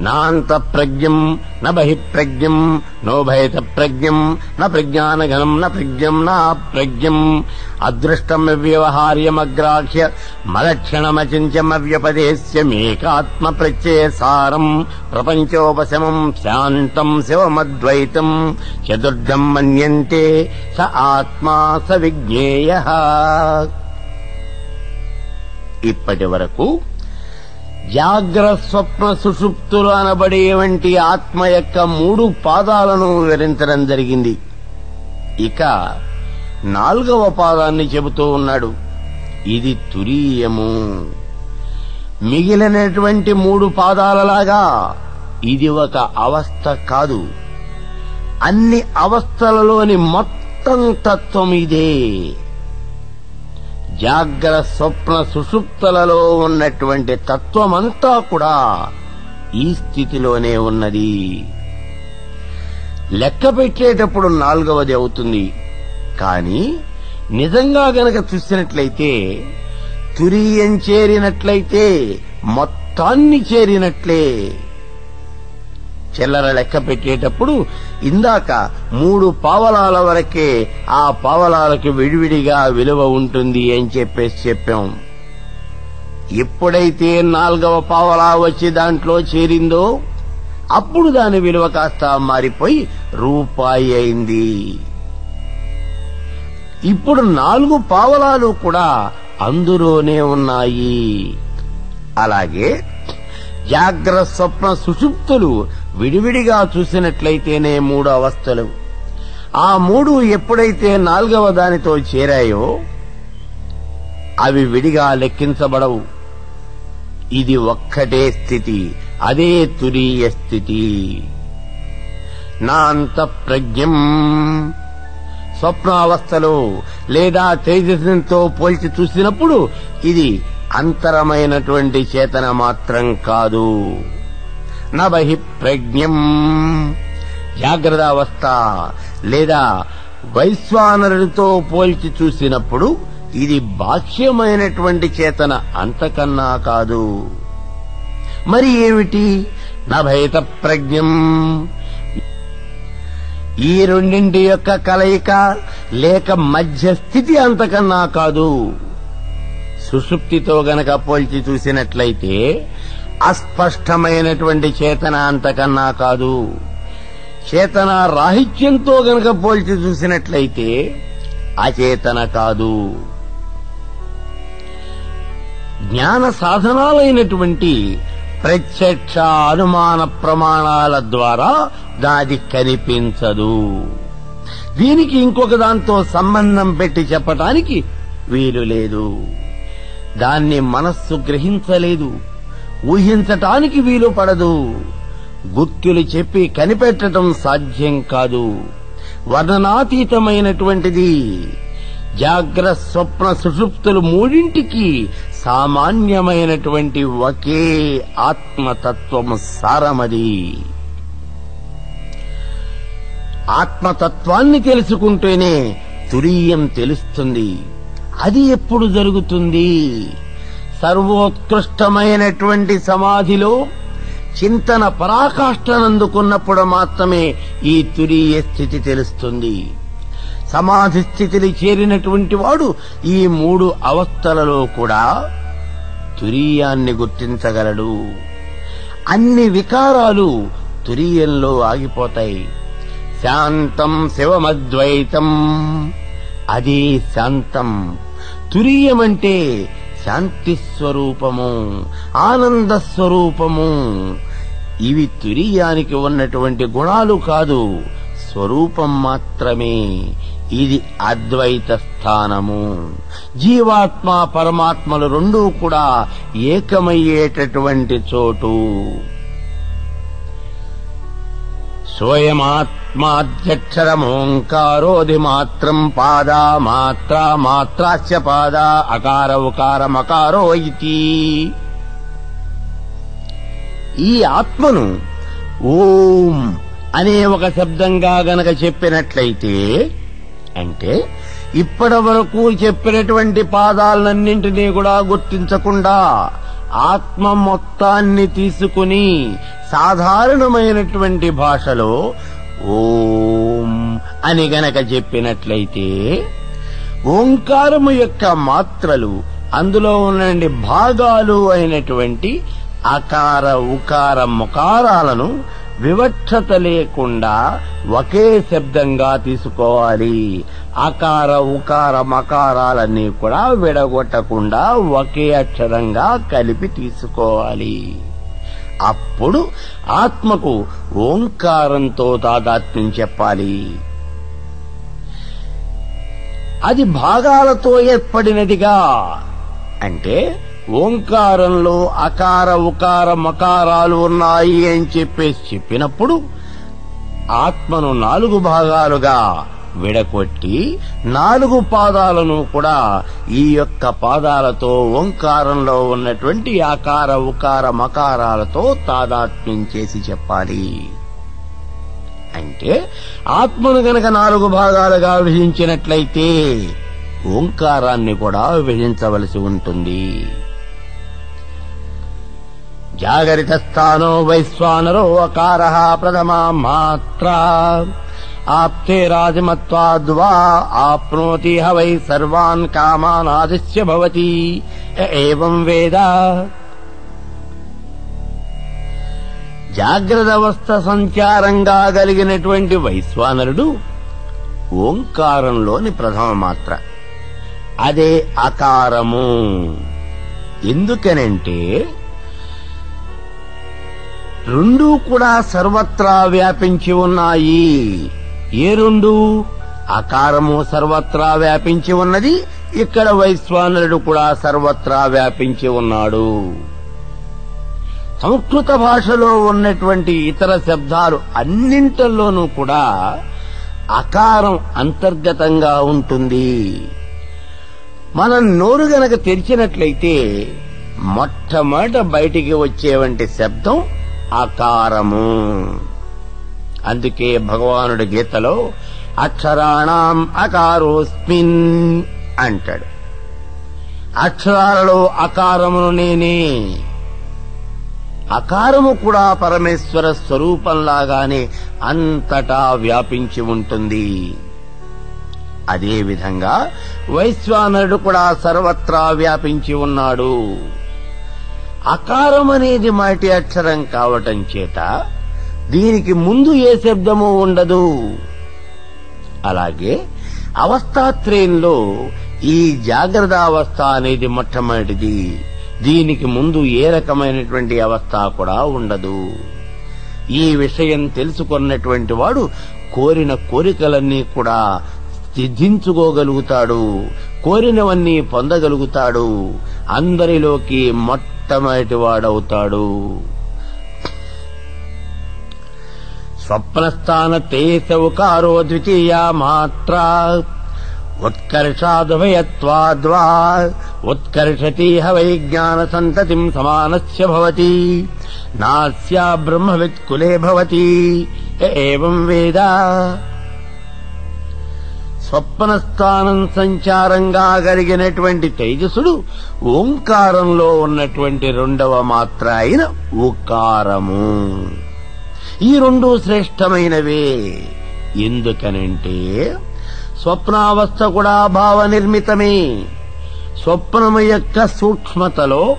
నాంత ప్రజ్ఞం న బహిప్రజ్ఞం నోభయత ప్రజ్ఞం న ప్రజ్ఞానగణం న ప్రజ్ఞం నా ప్రజ్ఞం అదృష్టం వ్యవహార్యమగ్రాహ్య మలక్షణమచించమవ్యపదేశ్యమేకాత్మ ప్రత్యయసారం ప్రపంచోపశమం శాంతం శివమద్వైతం చతుర్థం మన్యంతే స ఆత్మా స విజ్ఞేయ ఇప్పటి వరకు స్వప్న సుషుప్తులు అనబడే వంటి ఆత్మ యొక్క మూడు పాదాలను వివరించడం జరిగింది. ఇక నాలుగవ పాదాన్ని చెబుతూ ఉన్నాడు. ఇది తురీయము. మిగిలినటువంటి మూడు పాదాలలాగా ఇది ఒక అవస్థ కాదు. అన్ని అవస్థలలోని మొత్తం తత్వం ఇదే. జాగ్రత్త స్వప్న సుషుప్తలలో ఉన్నటువంటి తత్వమంతా కూడా ఈ స్థితిలోనే ఉన్నది. లెక్క పెట్టేటప్పుడు నాలుగవది అవుతుంది. కాని నిజంగా గనక చూసినట్లయితే తురియం చేరినట్లయితే మొత్తాన్ని చేరినట్లే. చిల్లర లెక్క పెట్టేటప్పుడు ఇందాక మూడు పావలాల వరకే ఆ పావలాలకు విడివిడిగా విలువ ఉంటుంది అని చెప్పేసి చెప్పాం. ఎప్పుడైతే నాలుగవ పావలా వచ్చి దాంట్లో చేరిందో అప్పుడు దాని విలువ కాస్త మారిపోయి రూపాయి అయింది. ఇప్పుడు నాలుగు పావలాలు కూడా అందులోనే ఉన్నాయి. అలాగే జాగ్రత్త స్వప్న సుషుప్తులు విడివిడిగా చూసినట్లయితేనే మూడు అవస్థలు. ఆ మూడు ఎప్పుడైతే నాలుగవ దానితో చేరాయో అవి విడిగా లెక్కించబడవు. ఇది ఒక్కటే స్థితి అదే తురీయ స్థితి. నా అంత ప్రజ్ఞం స్వప్నావస్థలో లేదా తేజస్సుతో పోల్చి చూసినప్పుడు ఇది అంతరమైనటువంటి చేతన మాత్రం కాదు. నవహి ప్రజ్ఞం. జాగ్రత్తావస్థ. లేదా వైశ్వానరుడితో పోల్చి చూసినప్పుడు ఇది బాహ్యమైనటువంటి చేతన అంతకన్నా కాదు. మరి ఏమిటి? నభయత ప్రజ్ఞం. ఈ రెండింటి యొక్క కలయిక లేక మధ్య స్థితి అంతకన్నా కాదు. సుషుప్తితో గనక పోల్చి చూసినట్లయితే అస్పష్టమైనటువంటి చేతన అంతకన్నా కాదు. చేతన రాహిత్యంతో గనక పోల్చి చూసినట్లయితే అచేతన కాదు. జ్ఞాన సాధనాలైనటువంటి ప్రత్యక్ష అనుమాన ప్రమాణాల ద్వారా దాది కనిపించదు. దీనికి ఇంకొక దాంతో సంబంధం పెట్టి చెప్పటానికి వీలు లేదు. దాన్ని మనస్సు గ్రహించలేదు. ఊహించటానికి వీలు పడదు. గుర్తులు చెప్పి కనిపెట్టడం సాధ్యం కాదు. వర్ణనాతీతమైనటువంటిది. జాగ్ర స్వప్న సుషుప్తులు మూడింటికి సామాన్యమైనటువంటి ఒకే ఆత్మతత్వం సారమది. ఆత్మతత్వాన్ని తెలుసుకుంటేనే తురీయం తెలుస్తుంది. అది ఎప్పుడు జరుగుతుంది? సర్వోత్కృష్టమైనటువంటి సమాధిలో చింతన పరాకాష్ఠనందుకున్నప్పుడు మాత్రమే ఈ తురీయ స్థితి తెలుస్తుంది. సమాధి స్థితిని చేరినటువంటి వాడు ఈ మూడు అవస్థలలో కూడా తురీయాన్ని గుర్తించగలడు. అన్ని వికారాలు తురీయంలో ఆగిపోతాయి. శాంతం శివమద్వైతం. అదే శాంతం. తురీయమంటే శాంతి స్వరూపము ఆనంద స్వరూపము ఇవి తురియానికి ఉన్నటువంటి గుణాలు కాదు స్వరూపం మాత్రమే. ఇది అద్వైత స్థానము. జీవాత్మ పరమాత్మలు రెండూ కూడా ఏకమయ్యేటటువంటి చోటు. స్వయమాత్మాధ్యక్షరమోంకారోది మాత్రం పాదా మాత్ర మాత్రాచ పాద అకార ఉకారమకారో ఇది ఈ ఆత్మను ఓం అనే ఒక శబ్దంగా గనక చెప్పినట్లయితే అంటే ఇప్పటి వరకు చెప్పినటువంటి పాదాలన్నింటినీ కూడా గుర్తించకుండా ఆత్మ మొత్తాన్ని తీసుకుని సాధారణమైనటువంటి భాషలో ఓం అని గనక చెప్పినట్లయితే ఓంకారము యొక్క మాత్రలు అందులో ఉన్నటువంటి భాగాలు అయినటువంటి అకార ఉకార ముకారాలను వివక్షత లేకుండా ఒకే శబ్దంగా తీసుకోవాలి. అకార ఉకార మకారాలన్నీ కూడా విడగొట్టకుండా ఒకే అక్షరంగా కలిపి తీసుకోవాలి. అప్పుడు ఆత్మకు ఓంకారంతో తాదాత్మ్యం చెప్పాలి. అది భాగాలతో ఏర్పడినదిగా. అంటే ఓంకారంలో అకార ఉకార మకారాలు ఉన్నాయి అని చెప్పేసి చెప్పినప్పుడు ఆత్మను నాలుగు భాగాలుగా విడకొట్టి నాలుగు పాదాలను కూడా ఈ యొక్క పాదాలతో ఓంకారంలో ఉన్నటువంటి ఆకార ఉకార మకారాలతో తాదాత్మ్యం చేసి చెప్పాలి. అంటే ఆత్మను గనక నాలుగు భాగాలుగా విభజించినట్లయితే ఓంకారాన్ని కూడా విభజించవలసి ఉంటుంది. జాగరితస్థానో వైశ్వానరో అకార ప్రథమా మాత్ర ఆప్తే రాజమత్వాద్వా ఆప్నోతి హ వై సర్వాన్ కామానాదిశ్య భవతి ఏం వేద జాగ్రత్త అవస్థ సంచారంగా కలిగినటువంటి వైశ్వానరుడు ఓంకారంలోని ప్రథమ మాత్ర। అదే అకారము। ఎందుకనంటే రెండూ కూడా సర్వత్రా వ్యాపించి ఉన్నాయి. ఏ రెండు? అకారము సర్వత్రా వ్యాపించి ఉన్నది ఇక్కడ వైశ్వానరుడు కూడా సర్వత్రా వ్యాపించి ఉన్నాడు. సంస్కృత భాషలో ఉన్నటువంటి ఇతర శబ్దాలు అన్నింటిలోనూ కూడా అకారం అంతర్గతంగా ఉంటుంది. మనం నోరు గనక తెరిచినట్లయితే మొట్టమొదట బయటికి వచ్చేవంటి శబ్దం అకారము అందుకే భగవానుడి గీతలో అక్షరాణం అకారోస్మిన్ అంటాడు. అక్షరాలలో అకారమును నేనే. అకారము కూడా పరమేశ్వర స్వరూపంలాగానే అంతటా వ్యాపించి ఉంటుంది. అదేవిధంగా వైశ్వానరుడు కూడా సర్వత్రా వ్యాపించి ఉన్నాడు. అకారం అనేది మాటి అక్షరం కావటం చేత దీనికి ముందు ఏ శబ్దము ఉండదు. అలాగే అవస్థాత్రయంలో ఈ జాగ్రత్త అవస్థ అనేది మొట్టమొదటిది. దీనికి ముందు ఏ రకమైనటువంటి అవస్థ కూడా ఉండదు. ఈ విషయం తెలుసుకున్నటువంటి వాడు కోరిన కోరికలన్నీ కూడా సిద్ధించుకోగలుగుతాడు. కోరినవన్నీ పొందగలుగుతాడు. అందరిలోకి మొట్టమొదటి వాడవుతాడు స్వప్నస్థాన తేసౌకారో ద్వితీయ మాత్ర ఉత్కర్షాద్వయత్వాద్వా ఉత్కర్షతీహ వైజ్ఞాన సంతతిం సమానస్య భవతి నాస్యా బ్రహ్మవిత్ కులే భవతి ఏం వేద స్వప్నస్థానం సంచారంగా కలిగినటువంటి తేజస్సుడు ఓంకారంలో ఉన్నటువంటి రెండవ మాత్ర అయిన ఉకారము. ఈ రెండు శ్రేష్టమైనవే. ఎందుకనంటే స్వప్నావస్థ కూడా భావ నిర్మితమే స్వప్నము యొక్క సూక్ష్మతలో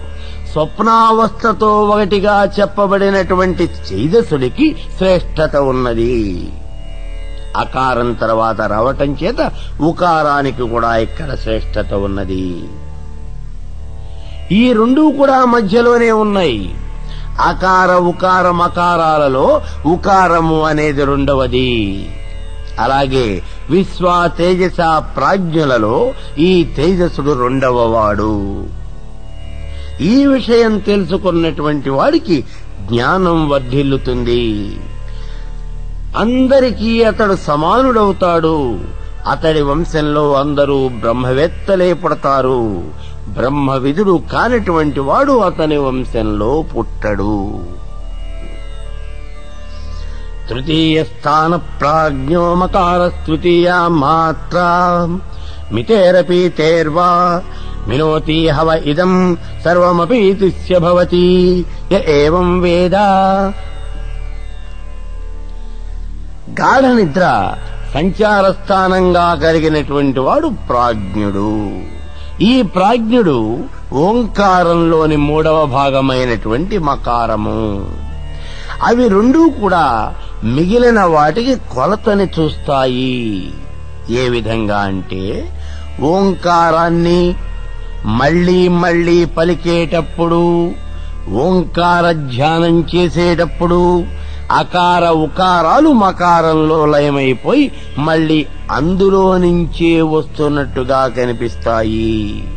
స్వప్నావస్థతో ఒకటిగా చెప్పబడినటువంటి చైదసుడికి శ్రేష్టత ఉన్నది. అకారం తర్వాత రావటం చేత ఉకారానికి కూడా ఇక్కడ శ్రేష్టత ఉన్నది. ఈ రెండు కూడా మధ్యలోనే ఉన్నాయి. అకార ఉకార మకారాలలో ఉకారము అనేది రెండవది. అలాగే విశ్వ తేజస ప్రాజ్ఞులలో ఈ తేజసుడు రెండవ వాడు ఈ విషయం తెలుసుకున్నటువంటి వాడికి జ్ఞానం వర్ధిల్లుతుంది. అందరికీ అతడు సమానుడవుతాడు. అతడి వంశంలో అందరూ బ్రహ్మవేత్తలే పుడతారు. బ్రహ్మవిధుడు కానటువంటి వాడు అతని వంశంలో పుట్టడు. తృతీయ స్థాన ప్రాజ్ఞోమకార తృతీయ మాత్ర మితేరపి తేర్వా మినోతి హవ ఇదం సర్వమపి తుష్య భవతి య ఏవం వేద గాఢ నిద్ర సంచార స్థానంగా కలిగినటువంటి వాడు ప్రాజ్ఞుడు. ఈ ప్రాజ్ఞుడు ఓంకారంలోని మూడవ భాగమైనటువంటి మకారము. అవి రెండూ కూడా మిగిలిన వాటికి కొలతని చూస్తాయి. ఏ విధంగా అంటే ఓంకారాన్ని మళ్ళీ మళ్ళీ పలికేటప్పుడు ఓంకార ధ్యానం చేసేటప్పుడు అకార ఉకారాలు మకారంలో లయమైపోయి మళ్ళీ అందులో నుంచే వస్తున్నట్టుగా కనిపిస్తాయి.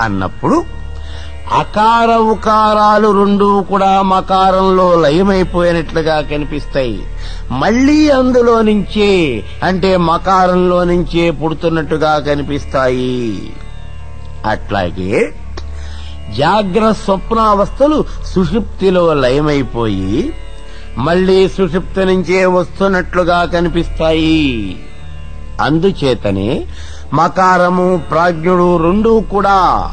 అన్నప్పుడు అకార ఉకారాలు రెండు కూడా మకారంలో లయమైపోయినట్లుగా కనిపిస్తాయి. మళ్ళీ అందులో నుంచే అంటే మకారంలో నుంచే పుడుతున్నట్టుగా కనిపిస్తాయి. అట్లాగే జాగ్ర స్వప్నావస్థలు సుషుప్తిలో లయమైపోయి మళ్ళీ సుషుప్తి నుంచే వస్తున్నట్లుగా కనిపిస్తాయి. అందుచేతనే మకారము ప్రాజ్ఞుడు రెండూ కూడా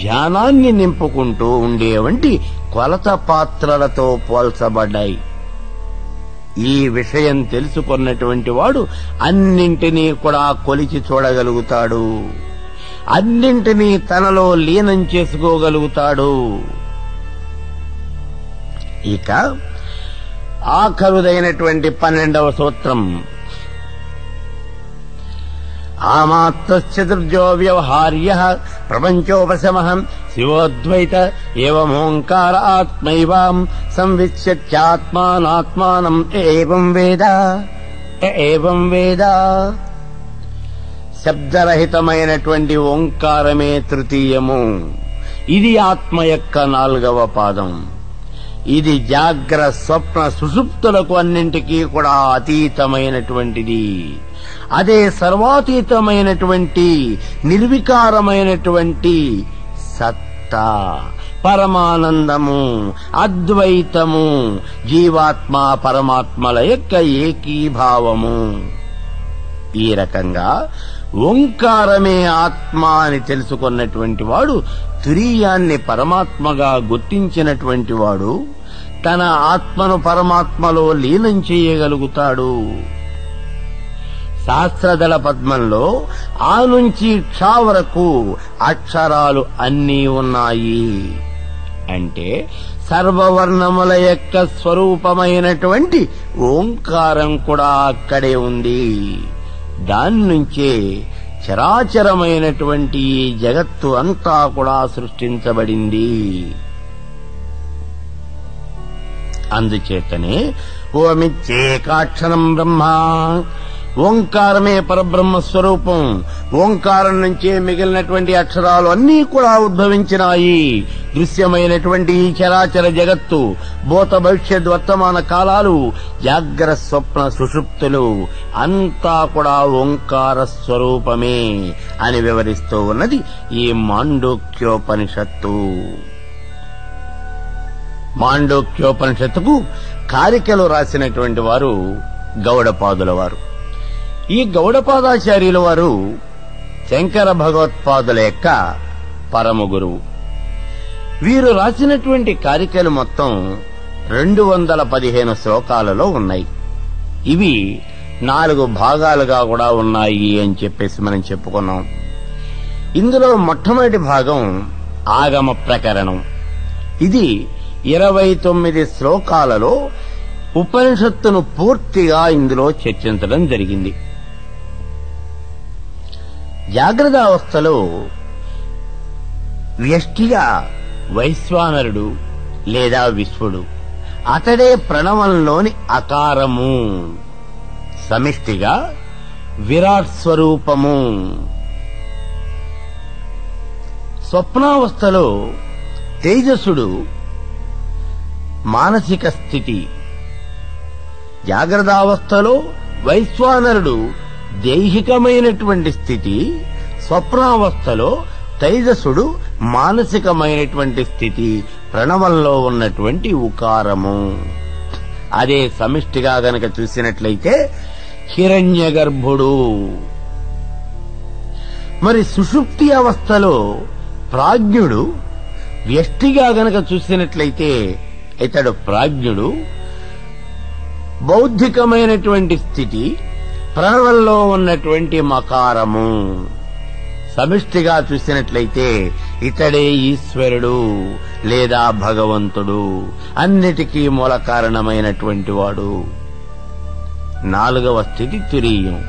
ధ్యానాన్ని నింపుకుంటూ ఉండే వంటి కొలత పాత్రలతో పోల్చబడ్డాయి. ఈ విషయం తెలుసుకున్నటువంటి వాడు అన్నింటినీ కూడా కొలిచి చూడగలుగుతాడు. అన్నింటినీ తనలో లీనం చేసుకోగలుగుతాడు. ఇక ఆఖరుదైనటువంటి పన్నెండవ సూత్రం. ఆమాత్రశ్చతుర్జో వ్యవహార్య ప్రపంచోపశమ శివోద్వైత ఏమోంకార ఆత్మైవాం సంవిశ్యత్యాత్మానాత్మానం ఏవం వేద ఏవం వేద శబ్దరహితమైనటువంటి ఓంకారమే తృతీయము ఇది ఆత్మ యొక్క నాలుగవ పాదం ఇది జాగ్ర స్వప్న సుసుప్తులకు అన్నింటికీ కూడా అతీతమైనటువంటిది. అదే సర్వాతీతమైనటువంటి నిర్వికారమైనటువంటి సత్తా. పరమానందము అద్వైతము జీవాత్మ పరమాత్మల యొక్క ఏకీభావము. ఈ రకంగా ఓంకారమే ఆత్మ అని తెలుసుకున్నటువంటి వాడు తురీయాన్ని పరమాత్మగా గుర్తించినటువంటి వాడు తన ఆత్మను పరమాత్మలో లీనం చేయగలుగుతాడు. శాస్త్రదళ పద్మంలో ఆ నుంచి క్షా వరకు అక్షరాలు అన్నీ ఉన్నాయి. అంటే సర్వవర్ణముల యొక్క స్వరూపమైనటువంటి ఓంకారం కూడా అక్కడే ఉంది. దాని నుంచే చరాచరమైనటువంటి ఈ జగత్తు అంతా కూడా సృష్టించబడింది. అందుచేతనే ఓమిచ్చేకాక్షరం బ్రహ్మ. ఓంకారమే పరబ్రహ్మ స్వరూపం. ఓంకారం నుంచే మిగిలినటువంటి అక్షరాలు అన్నీ కూడా ఉద్భవించినాయి. దృశ్యమైనటువంటి ఈ చరాచర జగత్తు భూత భవిష్యత్ వర్తమాన కాలాలు జాగ్ర స్వప్న సుషుప్తులు అంతా కూడా ఓంకార స్వరూపమే అని వివరిస్తూ ఉన్నది ఈ మాండోక్యోపనిషత్తు. మాండోక్యోపనిషత్తుకు కారికలు రాసినటువంటి వారు గౌడపాదుల వారు. ఈ గౌడపాదాచార్యుల వారు శంకర భగవత్పాదుల యొక్క పరమ గురువు. వీరు రాసినటువంటి కారికలు మొత్తం రెండు వందల పదిహేను శ్లోకాలలో ఉన్నాయి. ఇవి నాలుగు భాగాలుగా కూడా ఉన్నాయి అని చెప్పేసి మనం చెప్పుకున్నాం. ఇందులో మొట్టమొదటి భాగం ఆగమ ప్రకరణం. ఇది ఇరవై తొమ్మిది శ్లోకాలలో ఉపనిషత్తును పూర్తిగా ఇందులో చర్చించడం జరిగింది. జాగ్రత్త అవస్థలో వ్యష్టిగా వైశ్వానరుడు లేదా విశ్వడు. అతడే ప్రణవంలోని అకారము. సమిష్టిగా విరాట్ స్వరూపము. స్వప్నావస్థలో తేజస్సుడు మానసిక స్థితి. జాగ్రత్తావస్థలో వైశ్వానరుడు దైహికమైనటువంటి స్థితి స్వప్నావస్థలో తైజసుడు మానసికమైనటువంటి స్థితి ప్రణవంలో ఉన్నటువంటి ఉకారము. అదే సమిష్టిగా గనక చూసినట్లయితే హిరణ్య గర్భుడు మరి సుషుప్తి అవస్థలో ప్రాజ్ఞుడు వ్యష్టిగా గనక చూసినట్లయితే ఇతడు ప్రాజ్ఞుడు. బౌద్ధికమైనటువంటి స్థితి ప్రణవంలో ఉన్నటువంటి మకారము. సమిష్టిగా చూసినట్లయితే ఇతడే ఈశ్వరుడు లేదా భగవంతుడు. అన్నిటికీ మూల కారణమైనటువంటి వాడు. నాలుగవ స్థితి తురీయం.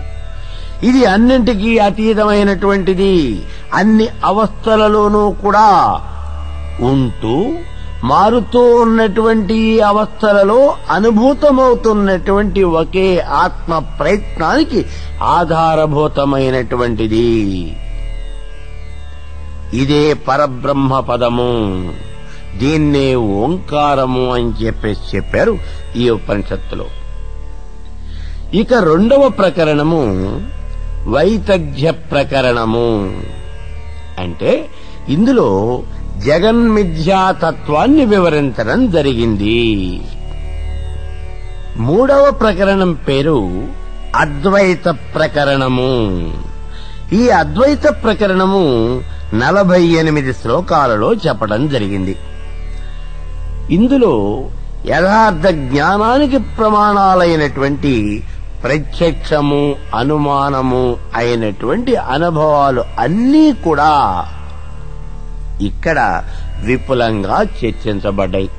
ఇది అన్నింటికీ అతీతమైనటువంటిది. అన్ని అవస్థలలోనూ కూడా ఉంటూ మారుతూ ఉన్నటువంటి అవస్థలలో అనుభూతమవుతున్నటువంటి ఒకే ఆత్మ ప్రయత్నానికి ఆధారభూతమైనటువంటిది. ఇదే పరబ్రహ్మ పదము. దీన్నే ఓంకారము అని చెప్పేసి చెప్పారు ఈ ఉపనిషత్తులో. ఇక రెండవ ప్రకరణము వైతథ్య ప్రకరణము. అంటే ఇందులో జగన్మిథ్యాతత్వాన్ని వివరించడం జరిగింది. మూడవ ప్రకరణం పేరు అద్వైత ప్రకరణము. ఈ అద్వైత ప్రకరణము నలభై ఎనిమిది శ్లోకాలలో చెప్పడం జరిగింది. ఇందులో యథార్థ జ్ఞానానికి ప్రమాణాలైనటువంటి ప్రత్యక్షము అనుమానము అయినటువంటి అనుభవాలు అన్నీ కూడా ఇక్కడ విపులంగా చర్చించబడ్డాయి.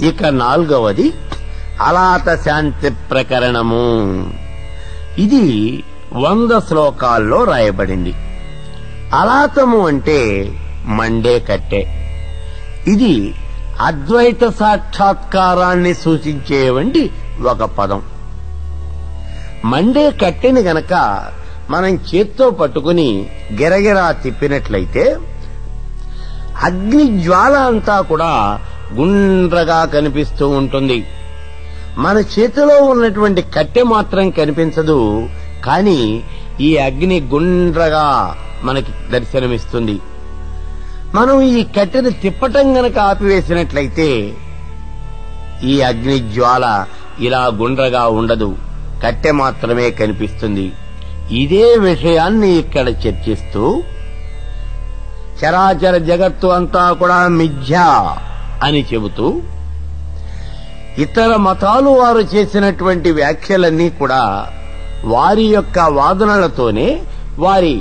ఇక నాలుగవది అలాత శాంతి ప్రకరణము. ఇది వంద శ్లోకాల్లో రాయబడింది. అలాతము అంటే మండే కట్టే. ఇది అద్వైత సాక్షాత్కారాన్ని సూచించేవంటి ఒక పదం. మండే కట్టెని గనక మనం చేత్తో పట్టుకుని గిరగిరా తిప్పినట్లయితే అగ్ని జ్వాల అంతా కూడా గుండ్రగా కనిపిస్తూ ఉంటుంది. మన చేతిలో ఉన్నటువంటి కట్టె మాత్రం కనిపించదు కానీ ఈ అగ్ని గుండ్రగా మనకి దర్శనమిస్తుంది. మనం ఈ కట్టెను తిప్పటం గనక ఆపివేసినట్లయితే ఈ అగ్ని జ్వాల ఇలా గుండ్రగా ఉండదు. కట్టె మాత్రమే కనిపిస్తుంది. ఇదే విషయాన్ని ఇక్కడ చర్చిస్తూ చరాచర జగత్తు అంతా కూడా మిథ్య అని చెబుతూ ఇతర మతాలు వారు చేసినటువంటి వ్యాఖ్యలన్నీ కూడా వారి యొక్క వాదనలతోనే వారి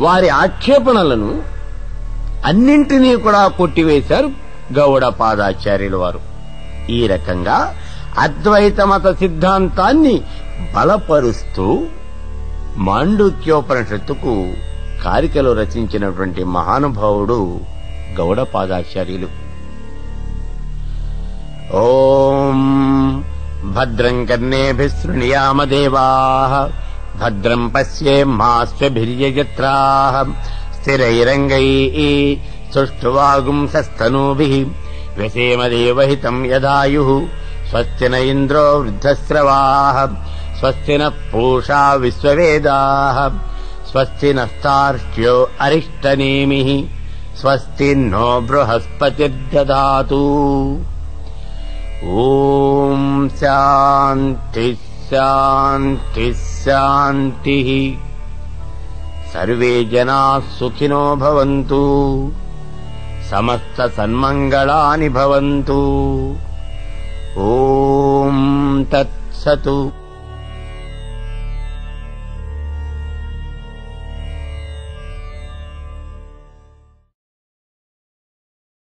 వారి ఆక్షేపణలను అన్నింటినీ కూడా కొట్టివేశారు గౌడ పాదాచార్యుల వారు. ఈ రకంగా అద్వైత మత సిద్ధాంతాన్ని బలపరుస్తూ మాండుక్యోపనిషత్తుకు కారికలు రచించినటువంటి మహానుభావుడు గౌడపాదాచార్యులు ఓం భద్రం కర్ణేభిः శృణుయామదేవాः భద్రం పశ్యేమ్మాశ్వభిర్యజత్రాः స్థిరైరంగైः సుష్ఠువాగుంసస్తనూభిः వ్యసేమదేవహితం యదాయుः స్వస్తి న ఇంద్రో వృద్ధశ్రవాः స్వస్తి పూషా విశ్వవేదాः स्वस्ति नस्तार्ष्ट्यो अरिष्टनेमिः स्वस्ति नो बृहस्पतिर्दधातु ओम् शान्तिः सर्वे जनाः सुखिनो भवन्तु। समस्तसन्मङ्गलानि भवन्तु। ॐ तत्सतु।